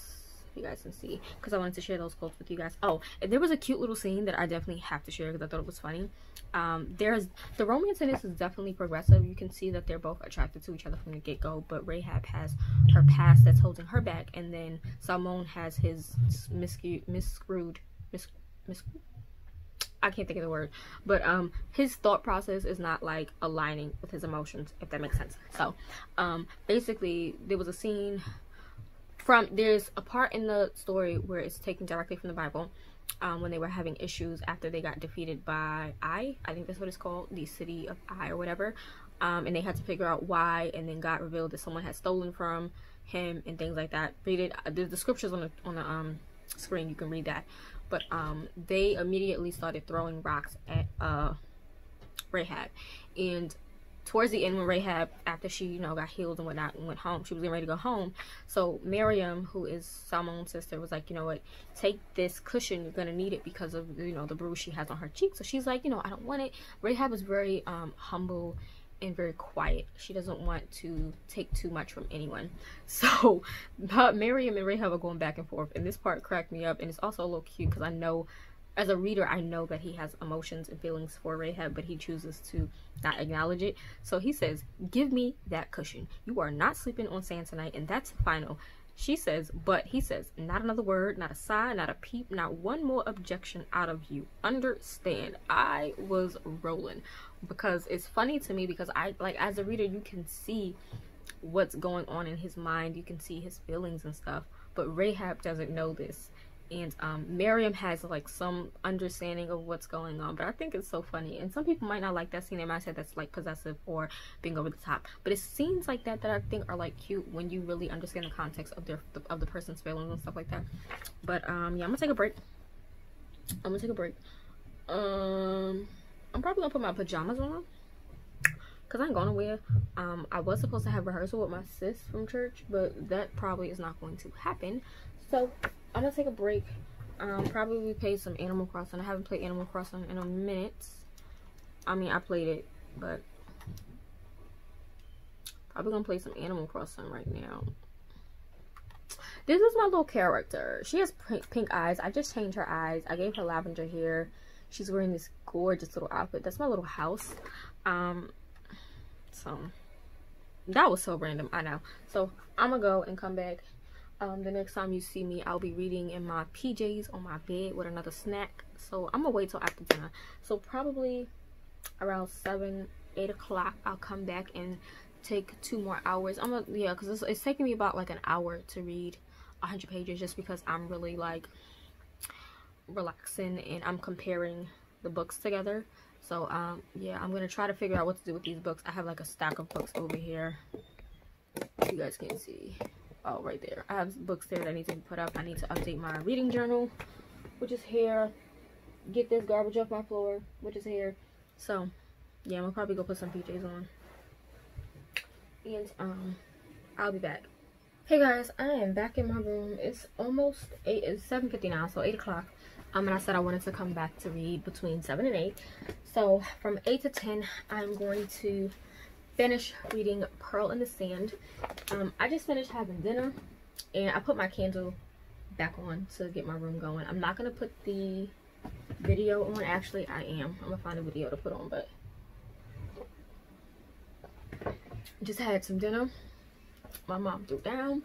you guys can see because I wanted to share those quotes with you guys. Oh, there was a cute little scene that I definitely have to share because I thought it was funny. Um, there's the romance in this is definitely progressive. You can see that they're both attracted to each other from the get go, but Rahab has her past that's holding her back, and then Salmon has his miscu- misscrewed, mis- mis- I can't think of the word, but um, his thought process is not like aligning with his emotions, if that makes sense. So, um, basically, there was a scene from there's a part in the story where it's taken directly from the Bible. Um, when they were having issues after they got defeated by Ai, I think that's what it's called, the city of Ai or whatever. Um, and they had to figure out why, and then God revealed that someone had stolen from him and things like that. Read it. There's the scriptures on the on the um screen. You can read that but um, they immediately started throwing rocks at uh, Rahab. And towards the end, when Rahab, after she, you know, got healed and whatnot and went home, she was getting ready to go home. So Miriam, who is Salmon's sister, was like, you know what, take this cushion. You're going to need it because of, you know, the bruise she has on her cheek. So she's like, you know, I don't want it. Rahab was very um, humble and very quiet. She doesn't want to take too much from anyone. So Miriam and Rahab are going back and forth, and this part cracked me up, and it's also a little cute because I know, as a reader, I know that he has emotions and feelings for Rahab, but he chooses to not acknowledge it. So he says, "Give me that cushion. You are not sleeping on sand tonight, and that's final." She says, but he says, not another word, not a sigh, not a peep, not one more objection out of you. Understand. I was rolling because it's funny to me because I, like, as a reader, you can see what's going on in his mind. You can see his feelings and stuff. But Rahab doesn't know this and um, Miriam has like some understanding of what's going on. But I think it's so funny, and some people might not like that scene. They might say that's like possessive or being over the top. But it's scenes like that that I think are like cute when you really understand the context of their of the person's feelings and stuff like that. But um, yeah, I'm gonna take a break. I'm gonna take a break. Um, I'm probably gonna put my pajamas on because I'm going to wear. Um, I was supposed to have rehearsal with my sis from church, but that probably is not going to happen. So I'm gonna take a break. Um, probably play some Animal Crossing. I haven't played Animal Crossing in a minute. I mean, I played it, but probably gonna play some Animal Crossing right now. This is my little character. She has pink eyes. I just changed her eyes. I gave her lavender hair. She's wearing this gorgeous little outfit. That's my little house. Um, so that was so random. I know. So I'm gonna go and come back um, the next time you see me i'll be reading in my pjs on my bed with another snack. So i'm gonna wait till after dinner. So probably around seven eight o'clock i'll come back and take two more hours. I'm gonna yeah because it's, it's taking me about like an hour to read 100 pages just because i'm really like relaxing and i'm comparing the books together. So um yeah i'm gonna try to figure out what to do with these books. I have like a stack of books over here. You guys can see oh right there. I have books there that i need to put up. I need to update my reading journal which is here. Get this garbage off my floor which is here. So yeah i'm gonna probably go put some pjs on. And um i'll be back. Hey guys i am back in my room. It's almost 8 it's 7 59 so 8 o'clock. Um and i said i wanted to come back to read between 7 and 8 so from 8 to 10 i'm going to finish reading Pearl in the Sand. Um, I just finished having dinner and I put my candle back on to get my room going. I'm not going to put the video on. Actually, I am. I'm going to find a video to put on, but just had some dinner. My mom threw down.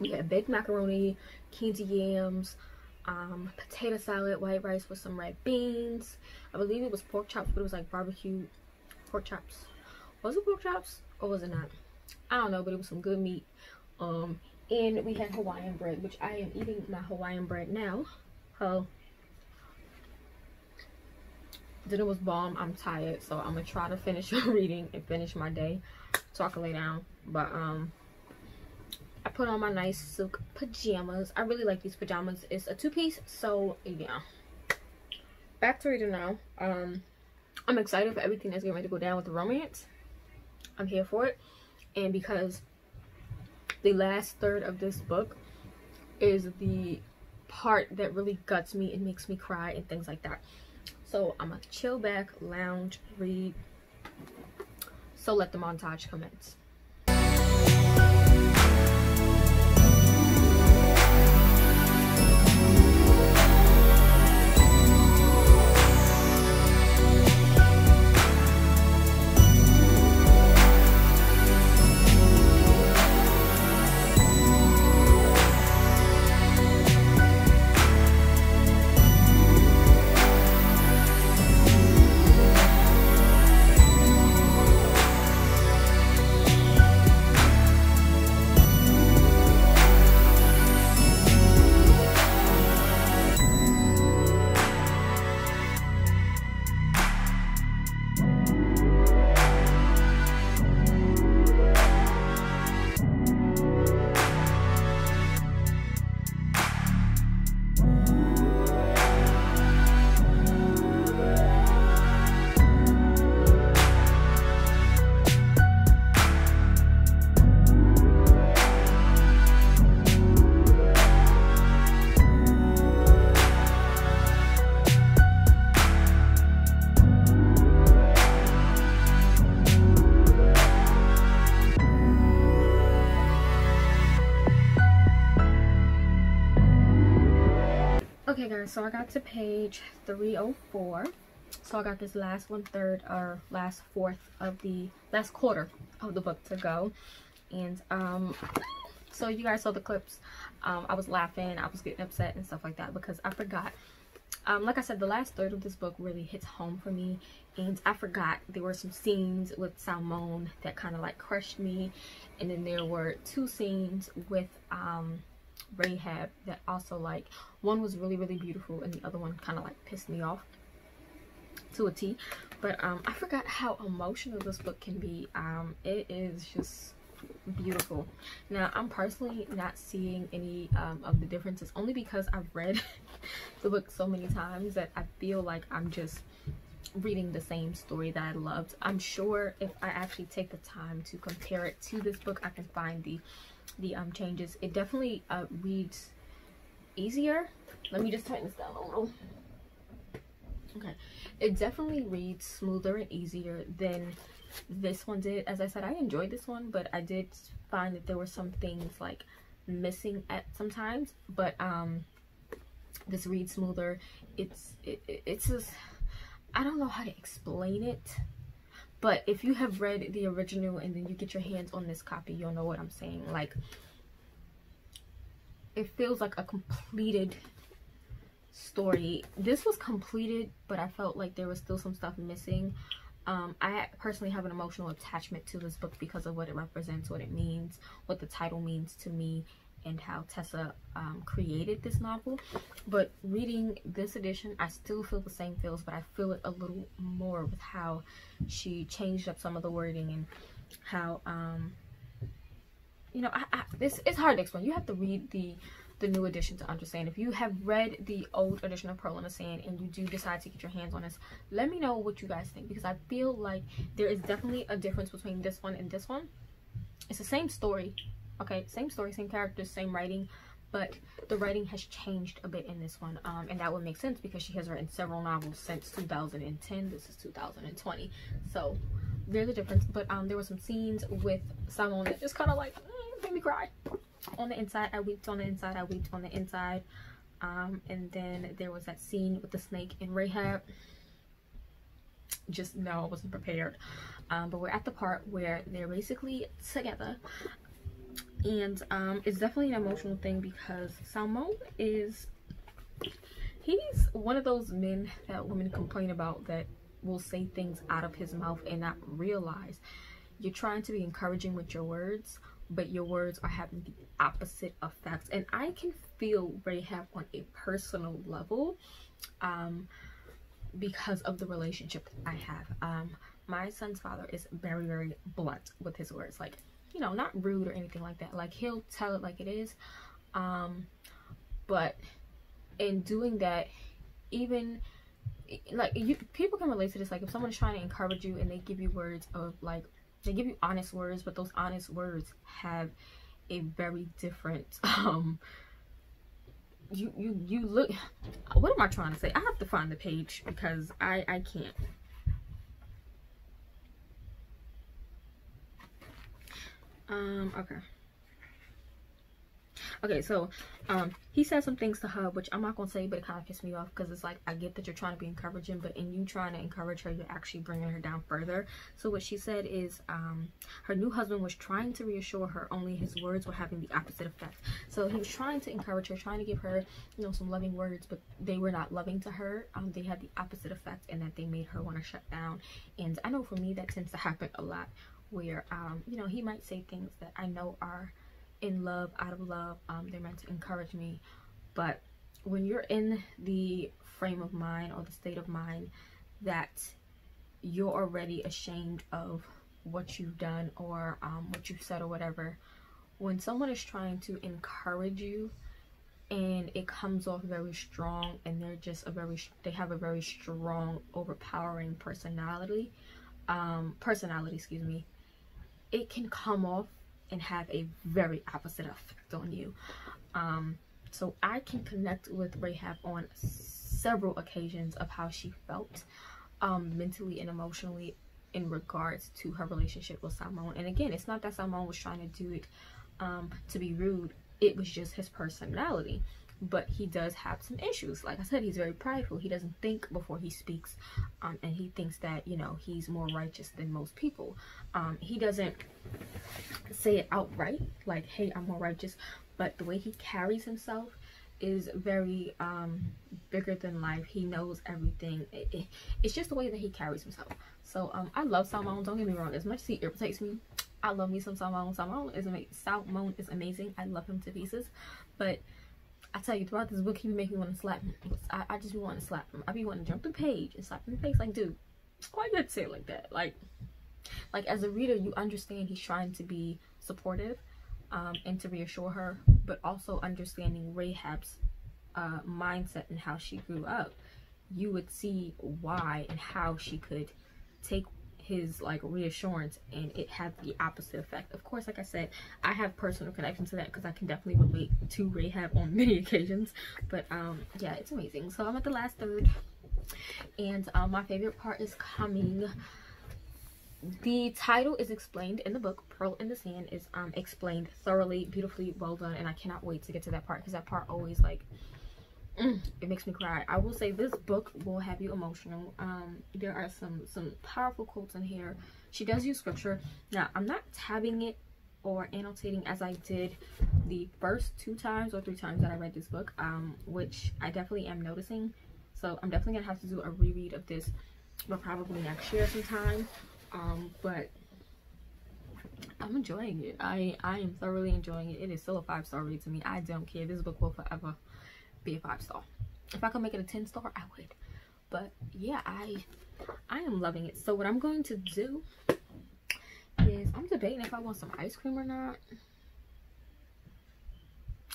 We had baked macaroni, candy yams, um, potato salad, white rice with some red beans. I believe it was pork chops, but it was like barbecue pork chops was it pork chops or was it not? I don't know but it was some good meat. Um and we had hawaiian bread which i am eating my hawaiian bread now. Oh dinner was bomb. I'm tired so i'm gonna try to finish reading and finish my day. So i can lay down but um i put on my nice silk pajamas. I really like these pajamas. It's a two-piece so yeah. Back to reading now. Um i'm excited for everything that's getting ready to go down with the romance I'm here for it. And because the last third of this book is the part that really guts me and makes me cry and things like that. So I'm gonna chill back, lounge, read. So let the montage commence. So i got to page 304 so i got this last one third or last fourth of the last quarter of the book to go. And um so you guys saw the clips. Um i was laughing i was getting upset and stuff like that because i forgot. Um like i said the last third of this book really hits home for me. And i forgot there were some scenes with salmon that kind of like crushed me. And then there were two scenes with um rahab that also like one was really really beautiful and the other one kind of like pissed me off to a t. But um i forgot how emotional this book can be. Um it is just beautiful. Now i'm personally not seeing any um, of the differences only because i've read the book so many times that i feel like i'm just reading the same story that i loved. I'm sure if i actually take the time to compare it to this book i can find the the um changes. It definitely uh reads easier. Let me just tighten this down a little. Okay. It definitely reads smoother and easier than this one did. As i said i enjoyed this one but i did find that there were some things like missing at sometimes but um this reads smoother. It's it, it's just i don't know how to explain it but if you have read the original and then you get your hands on this copy you'll know what i'm saying. Like it feels like a completed story. This was completed but i felt like there was still some stuff missing. Um, i personally have an emotional attachment to this book because of what it represents what it means what the title means to me and how tessa um, created this novel but reading this edition i still feel the same feels but i feel it a little more with how she changed up some of the wording and how um, you know I, I, this it's hard to explain you have to read the the new edition to understand. If you have read the old edition of Pearl in the Sand and you do decide to get your hands on this, let me know what you guys think because I feel like there is definitely a difference between this one and this one. It's the same story, okay? Same story, same characters, same writing, but the writing has changed a bit in this one um, and that would make sense because she has written several novels since 2010 this is 2020 so there's a difference but um there were some scenes with salmon that just kind of like mm, made me cry. On the inside i weeped on the inside i weeped on the inside um and then there was that scene with the snake and rahab just no i wasn't prepared. Um but we're at the part where they're basically together and um it's definitely an emotional thing because salmon is he's one of those men that women complain about that will say things out of his mouth and not realize. You're trying to be encouraging with your words but your words are having the opposite effects. And i can feel rahab on a personal level um because of the relationship i have. Um my son's father is very very blunt with his words. Like you know not rude or anything like that. Like he'll tell it like it is. Um but in doing that even like you people can relate to this. Like if someone's trying to encourage you and they give you words of like they give you honest words but those honest words have a very different um you you you look what am i trying to say? I have to find the page because i i can't um okay. Okay so um he said some things to her which i'm not gonna say but it kind of pissed me off because it's like i get that you're trying to be encouraging but in you trying to encourage her you're actually bringing her down further. So what she said is um her new husband was trying to reassure her only his words were having the opposite effect. So he was trying to encourage her trying to give her you know some loving words but they were not loving to her. Um they had the opposite effect and that they made her want to shut down. And i know for me that tends to happen a lot where um you know he might say things that i know are in love out of love um, they're meant to encourage me. But when you're in the frame of mind or the state of mind that you're already ashamed of what you've done or um, what you've said or whatever when someone is trying to encourage you and it comes off very strong and they're just a very they have a very strong overpowering personality um personality excuse me it can come off and have a very opposite effect on you. Um, so I can connect with Rahab on several occasions of how she felt um, mentally and emotionally in regards to her relationship with Salmon. And again, it's not that Salmon was trying to do it um, to be rude. It was just his personality. But he does have some issues. Like I said, he's very prideful. He doesn't think before he speaks, um, and he thinks that you know he's more righteous than most people. Um, he doesn't say it outright, like "Hey, I'm more righteous," but the way he carries himself is very um, bigger than life. He knows everything. It, it, it's just the way that he carries himself. So um, I love Salmon. Don't get me wrong. As much as he irritates me, I love me some Salmon. Salmon is. Salmon is amazing. I love him to pieces. But I tell you, throughout this book, he be making me want to slap him. I, I just be wanting to slap him. I be wanting to jump the page and slap him in the face. Like, dude, why you to say it like that? Like, like as a reader, you understand he's trying to be supportive um, and to reassure her, but also understanding Rahab's uh, mindset and how she grew up, you would see why and how she could take his like reassurance and it had the opposite effect. Of course, like I said, I have personal connection to that because I can definitely relate to Rahab on many occasions. But um, yeah, it's amazing. So I'm at the last third, and um, my favorite part is coming. The title is explained in the book. Pearl in the Sand is um explained thoroughly, beautifully, well done, and I cannot wait to get to that part because that part always like It makes me cry i will say this book will have you emotional um there are some some powerful quotes in here she does use scripture now i'm not tabbing it or annotating as i did the first two times or three times that i read this book um which i definitely am noticing so i'm definitely gonna have to do a reread of this but probably next year sometime um but I'm enjoying it. I I am thoroughly enjoying it. It is still a five star read to me. I don't care. This book will forever be a five star. If I could make it a 10 star, I would. But yeah, I I am loving it. So what I'm going to do is I'm debating if I want some ice cream or not.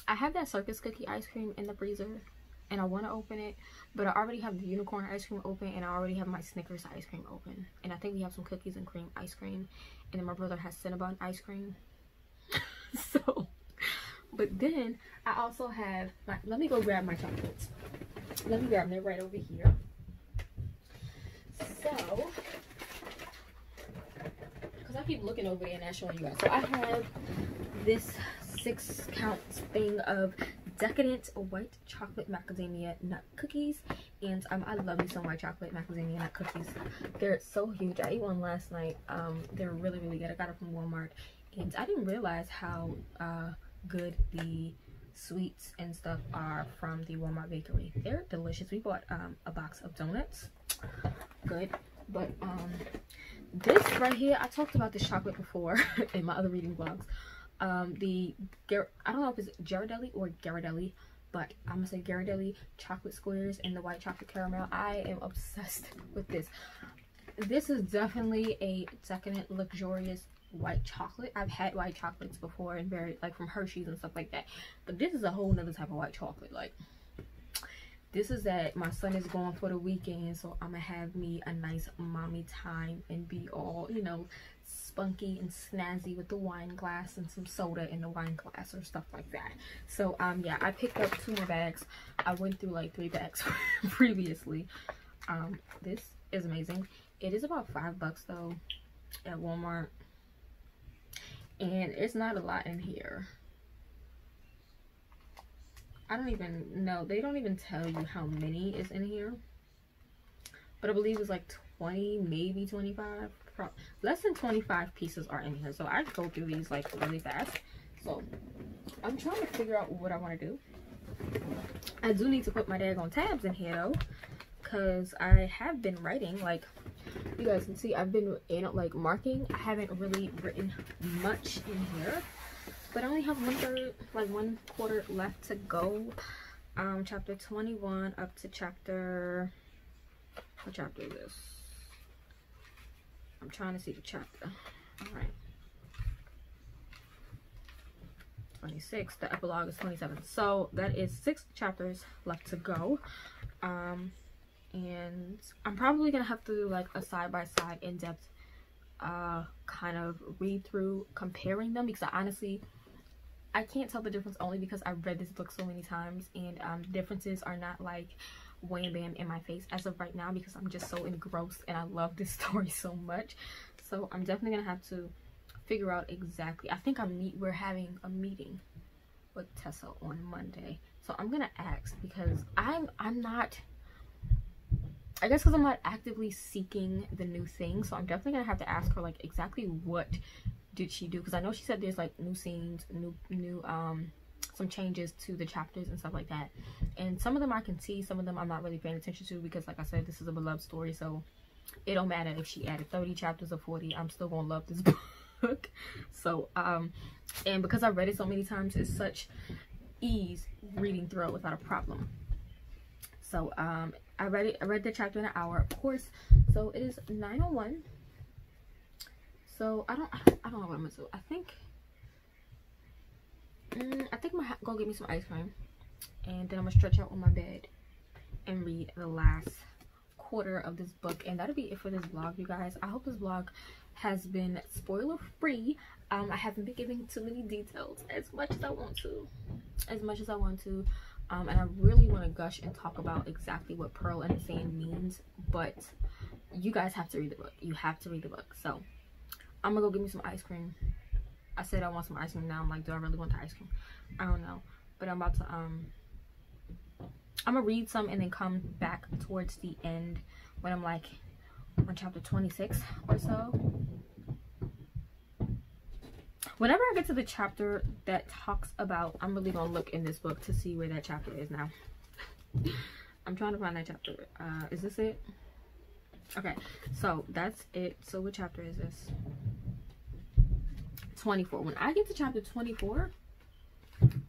I have that circus cookie ice cream in the freezer and I want to open it, but I already have the unicorn ice cream open and I already have my Snickers ice cream open. And I think we have some cookies and cream ice cream. And then my brother has Cinnabon ice cream. so but then I also have my, let me go grab my chocolates. Let me grab them. Right over here. So, because I keep looking over and not showing you guys. So I have this six count thing of decadent white chocolate macadamia nut cookies. And um, i love me some white chocolate macadamia nut cookies. They're so huge. I ate one last night. Um, they're really really good. I got it from walmart. And i didn't realize how uh, good the sweets and stuff are from the Walmart bakery. They're delicious. We bought um, a box of donuts. Good. But um, this right here, I talked about this chocolate before in my other reading vlogs. Um, the, I don't know if it's Ghirardelli or Ghirardelli, but I'm gonna say Ghirardelli chocolate squares and the white chocolate caramel. I am obsessed with this. This is definitely a decadent, luxurious white chocolate. I've had white chocolates before and very like from Hershey's and stuff like that. But this is a whole nother type of white chocolate. Like this is that my son is going for the weekend, so I'm gonna have me a nice mommy time and be all, you know, spunky and snazzy with the wine glass and some soda in the wine glass or stuff like that. So um yeah, I picked up two more bags. I went through like three bags previously. Um this is amazing. It is about five bucks though at Walmart and it's not a lot in here. I don't even know. They don't even tell you how many is in here. But I believe it's like 20 maybe 25 less than 25 pieces are in here. So I go through these like really fast. So I'm trying to figure out what I want to do. I do need to put my daggone tabs in here though because I have been writing like you guys can see I've been in like marking. I haven't really written much in here but I only have one third like one quarter left to go. Um chapter 21 up to chapter what chapter is this? I'm trying to see the chapter. All right. 26 the epilogue is 27 so that is six chapters left to go. Um and I'm probably gonna have to do like a side-by-side in-depth uh kind of read through comparing them because I honestly I can't tell the difference only because I've read this book so many times and um differences are not like wham bam in my face as of right now because I'm just so engrossed and I love this story so much. So I'm definitely gonna have to figure out exactly I think I'm meet we're having a meeting with Tessa on Monday. So I'm gonna ask because I'm I'm not I guess because I'm not actively seeking the new thing, so I'm definitely gonna have to ask her like exactly what did she do because I know she said there's like new scenes, new new um some changes to the chapters and stuff like that. And some of them I can see, some of them I'm not really paying attention to because like I said, this is a beloved story, so it don't matter if she added 30 chapters or 40, I'm still gonna love this book. so um and because I read it so many times, it's such ease reading through it without a problem. So um I read it I read the chapter in an hour, of course. So it is 901. So I don't I don't know what I'm gonna do. I think mm, I think I'm gonna go get me some ice cream and then I'm gonna stretch out on my bed and read the last quarter of this book and that'll be it for this vlog you guys i hope this vlog has been spoiler free um i haven't been giving too many details as much as i want to as much as i want to um and i really want to gush and talk about exactly what pearl in the sand means but you guys have to read the book. You have to read the book. So i'm gonna go get me some ice cream. I said i want some ice cream. Now i'm like do i really want the ice cream? I don't know. But i'm about to um I'm gonna read some and then come back towards the end when I'm like on chapter 26 or so. Whenever I get to the chapter that talks about, I'm really gonna look in this book to see where that chapter is now. I'm trying to find that chapter. Uh, is this it? Okay, so that's it. So what chapter is this? 24. When I get to chapter 24,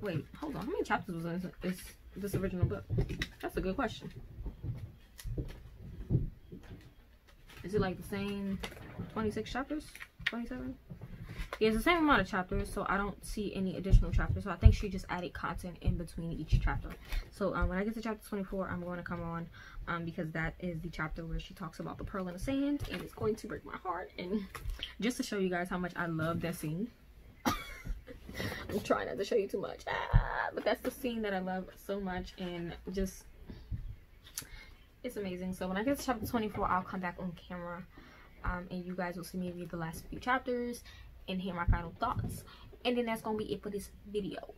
wait, hold on. How many chapters was in this? this original book? That's a good question. Is it like the same 26 chapters? 27? It's the same amount of chapters, so I don't see any additional chapters. So I think she just added content in between each chapter. So um, when I get to chapter 24, I'm going to come on um, because that is the chapter where she talks about the pearl in the sand, and it's going to break my heart. And just to show you guys how much I love that scene. I'm trying not to show you too much. Ah, but that's the scene that I love so much and just it's amazing. So when I get to chapter 24, I'll come back on camera um, and you guys will see me read the last few chapters and hear my final thoughts. And then that's to be it for this video.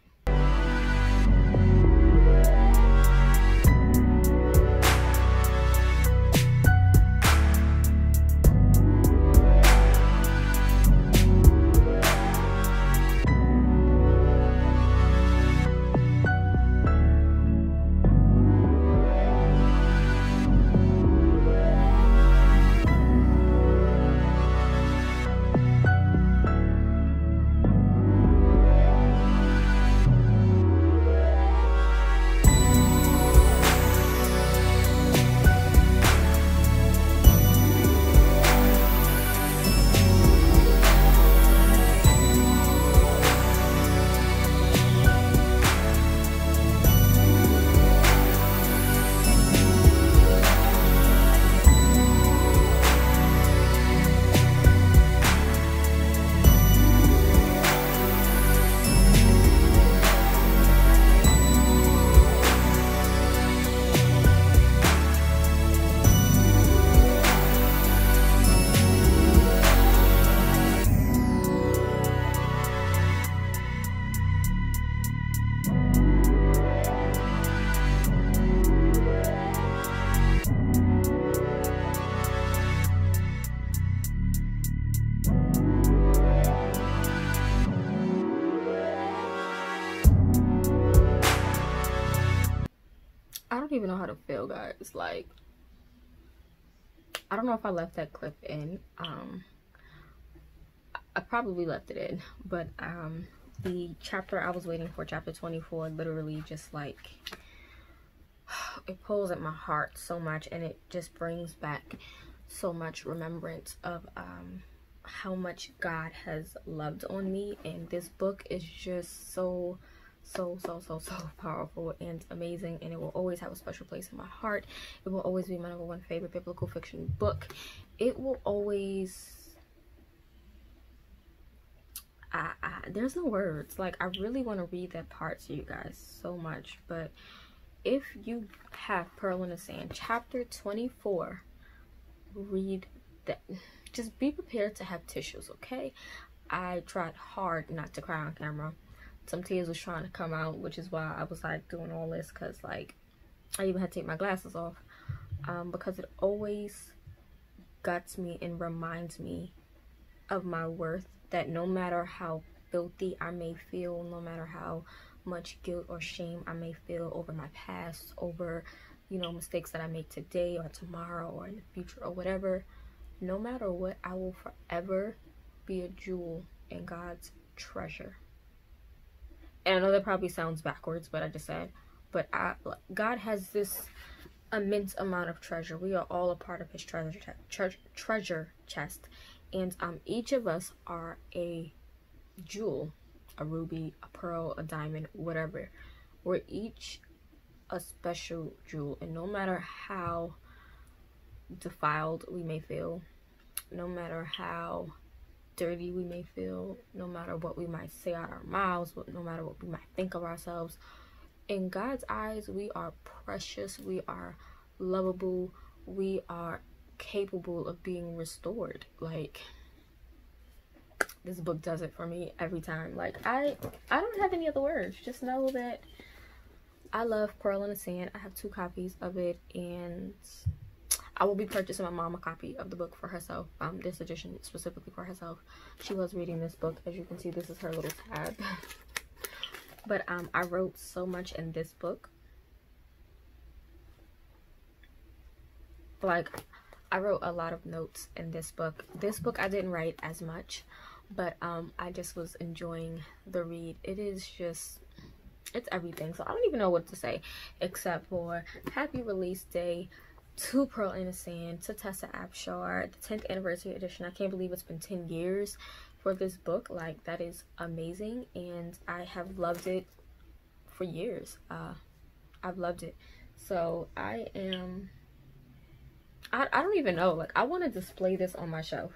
Guys like i don't know if i left that clip in um i probably left it in but um the chapter i was waiting for chapter 24 literally just like it pulls at my heart so much and it just brings back so much remembrance of um how much god has loved on me and this book is just so so so so so powerful and amazing and it will always have a special place in my heart. It will always be my number one favorite biblical fiction book. It will always I, I there's no words. Like i really want to read that part to you guys so much but if you have pearl in the sand chapter 24 read that. Just be prepared to have tissues okay? I tried hard not to cry on camera some tears was trying to come out which is why i was like doing all this because like i even had to take my glasses off. Um, because it always guts me and reminds me of my worth that no matter how filthy i may feel no matter how much guilt or shame i may feel over my past over you know mistakes that i make today or tomorrow or in the future or whatever no matter what i will forever be a jewel in god's treasure and i know that probably sounds backwards but i just said but I, god has this immense amount of treasure. We are all a part of his treasure tre treasure chest. And um each of us are a jewel a ruby a pearl a diamond whatever. We're each a special jewel. And no matter how defiled we may feel no matter how dirty we may feel no matter what we might say out our mouths no matter what we might think of ourselves. In god's eyes we are precious we are lovable we are capable of being restored. Like this book does it for me every time. Like i i don't have any other words. Just know that I love Pearl in the Sand. I have two copies of it and I will be purchasing my mom a copy of the book for herself. Um, this edition specifically for herself. She was reading this book. As you can see, this is her little tab. but um, I wrote so much in this book. Like, I wrote a lot of notes in this book. This book I didn't write as much, but um, I just was enjoying the read. It is just it's everything so i don't even know what to say except for happy release day to pearl in the sand to tessa afshar the 10th anniversary edition i can't believe it's been 10 years for this book like that is amazing and i have loved it for years uh i've loved it so i am i, I don't even know like i want to display this on my shelf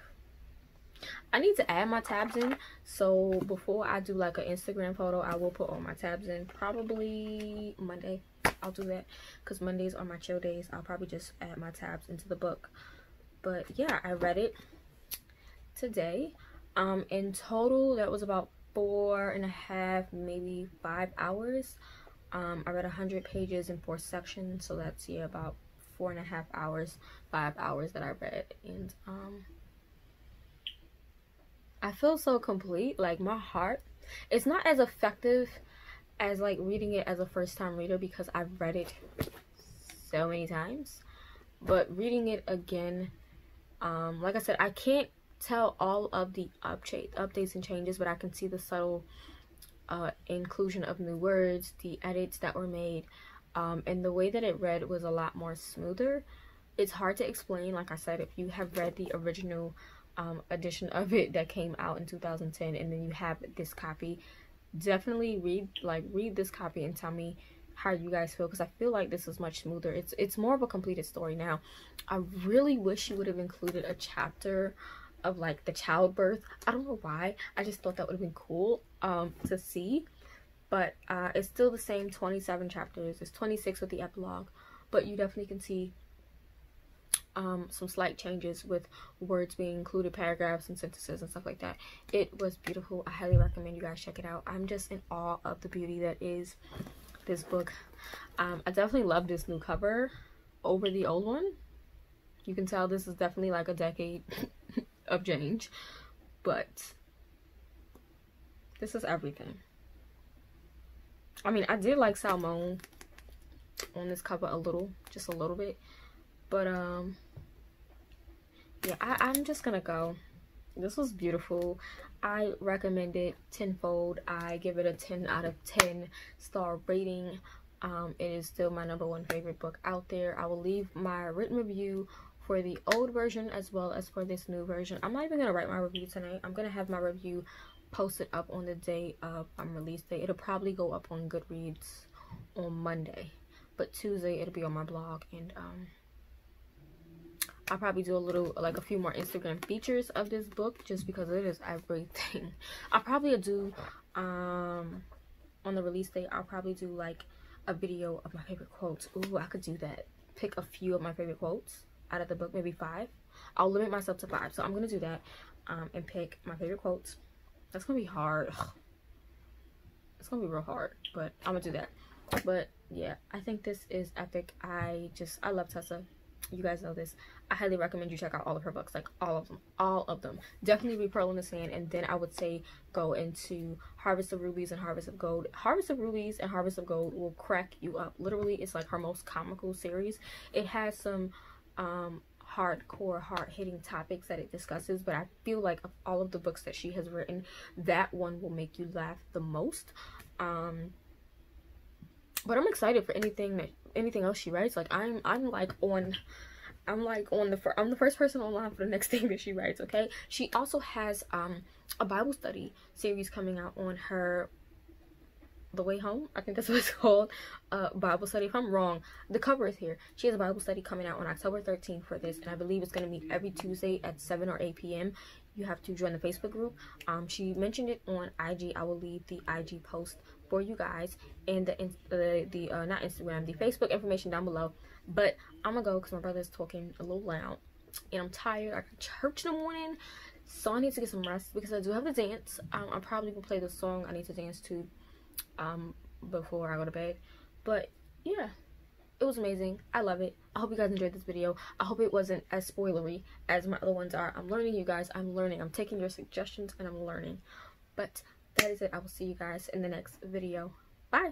I need to add my tabs in. So before I do like an Instagram photo, I will put all my tabs in. Probably Monday. I'll do that because Mondays are my chill days. I'll probably just add my tabs into the book. But yeah, I read it today. Um, in total, that was about four and a half, maybe five hours. Um, I read 100 pages in four sections, so that's yeah about four and a half hours, five hours that I read, and um, I feel so complete. Like my heart, it's not as effective as like reading it as a first time reader because I've read it so many times. But reading it again, um, like I said, I can't tell all of the update updates and changes, but I can see the subtle uh, inclusion of new words, the edits that were made, um, and the way that it read was a lot more smoother. It's hard to explain, like I said, if you have read the original um, edition of it that came out in 2010 and then you have this copy definitely read like read this copy and tell me how you guys feel because I feel like this is much smoother. It's it's more of a completed story now. I really wish you would have included a chapter of like the childbirth. I don't know why. I just thought that would have been cool um to see but uh it's still the same 27 chapters. It's 26 with the epilogue but you definitely can see um, some slight changes with words being included, paragraphs and sentences and stuff like that. It was beautiful. I highly recommend you guys check it out. I'm just in awe of the beauty that is this book. Um, I definitely love this new cover over the old one. You can tell this is definitely like a decade of change, but this is everything. I mean, I did like Salmon on this cover a little, just a little bit, but um, yeah I, i'm just gonna go. This was beautiful. I recommend it tenfold. I give it a 10 out of 10 star rating. Um, it is still my number one favorite book out there. I will leave my written review for the old version as well as for this new version. I'm not even gonna write my review tonight. I'm gonna have my review posted up on the day of um, release date it'll probably go up on goodreads on monday but tuesday it'll be on my blog and um I'll probably do a little, like a few more Instagram features of this book just because it is everything. I'll probably do, um, on the release date, I'll probably do like a video of my favorite quotes. Ooh, I could do that. Pick a few of my favorite quotes out of the book, maybe five. I'll limit myself to five. So I'm going to do that um, and pick my favorite quotes. That's going to be hard. it's gonna be real hard, but I'm gonna do that. But yeah, I think this is epic. I just I love Tessa. You guys know this. I highly recommend you check out all of her books, like all of them, all of them. Definitely read Pearl in the Sand, and then I would say go into Harvest of Rubies and Harvest of Gold. Harvest of Rubies and Harvest of Gold will crack you up. Literally, it's like her most comical series. It has some um hardcore hard-hitting topics that it discusses but i feel like of all of the books that she has written that one will make you laugh the most um but i'm excited for anything that anything else she writes like i'm i'm like on i'm like on the first, i'm the first person online for the next thing that she writes okay? She also has um a bible study series coming out on her the way home i think that's what it's called uh bible study if i'm wrong. The cover is here. She has a bible study coming out on october 13th for this and i believe it's going to meet every tuesday at 7 or 8 p.m you have to join the facebook group. Um she mentioned it on ig i will leave the ig post for you guys and the the, the uh not instagram the facebook information down below but i'm gonna go because my brother's talking a little loud and i'm tired. I got church in the morning so i need to get some rest because i do have to dance. Um, i probably will play the song i need to dance to um before i go to bed. But yeah it was amazing. I love it. I hope you guys enjoyed this video. I hope it wasn't as spoilery as my other ones are. I'm learning you guys. I'm learning. I'm taking your suggestions and i'm learning. But that is it. I will see you guys in the next video. Bye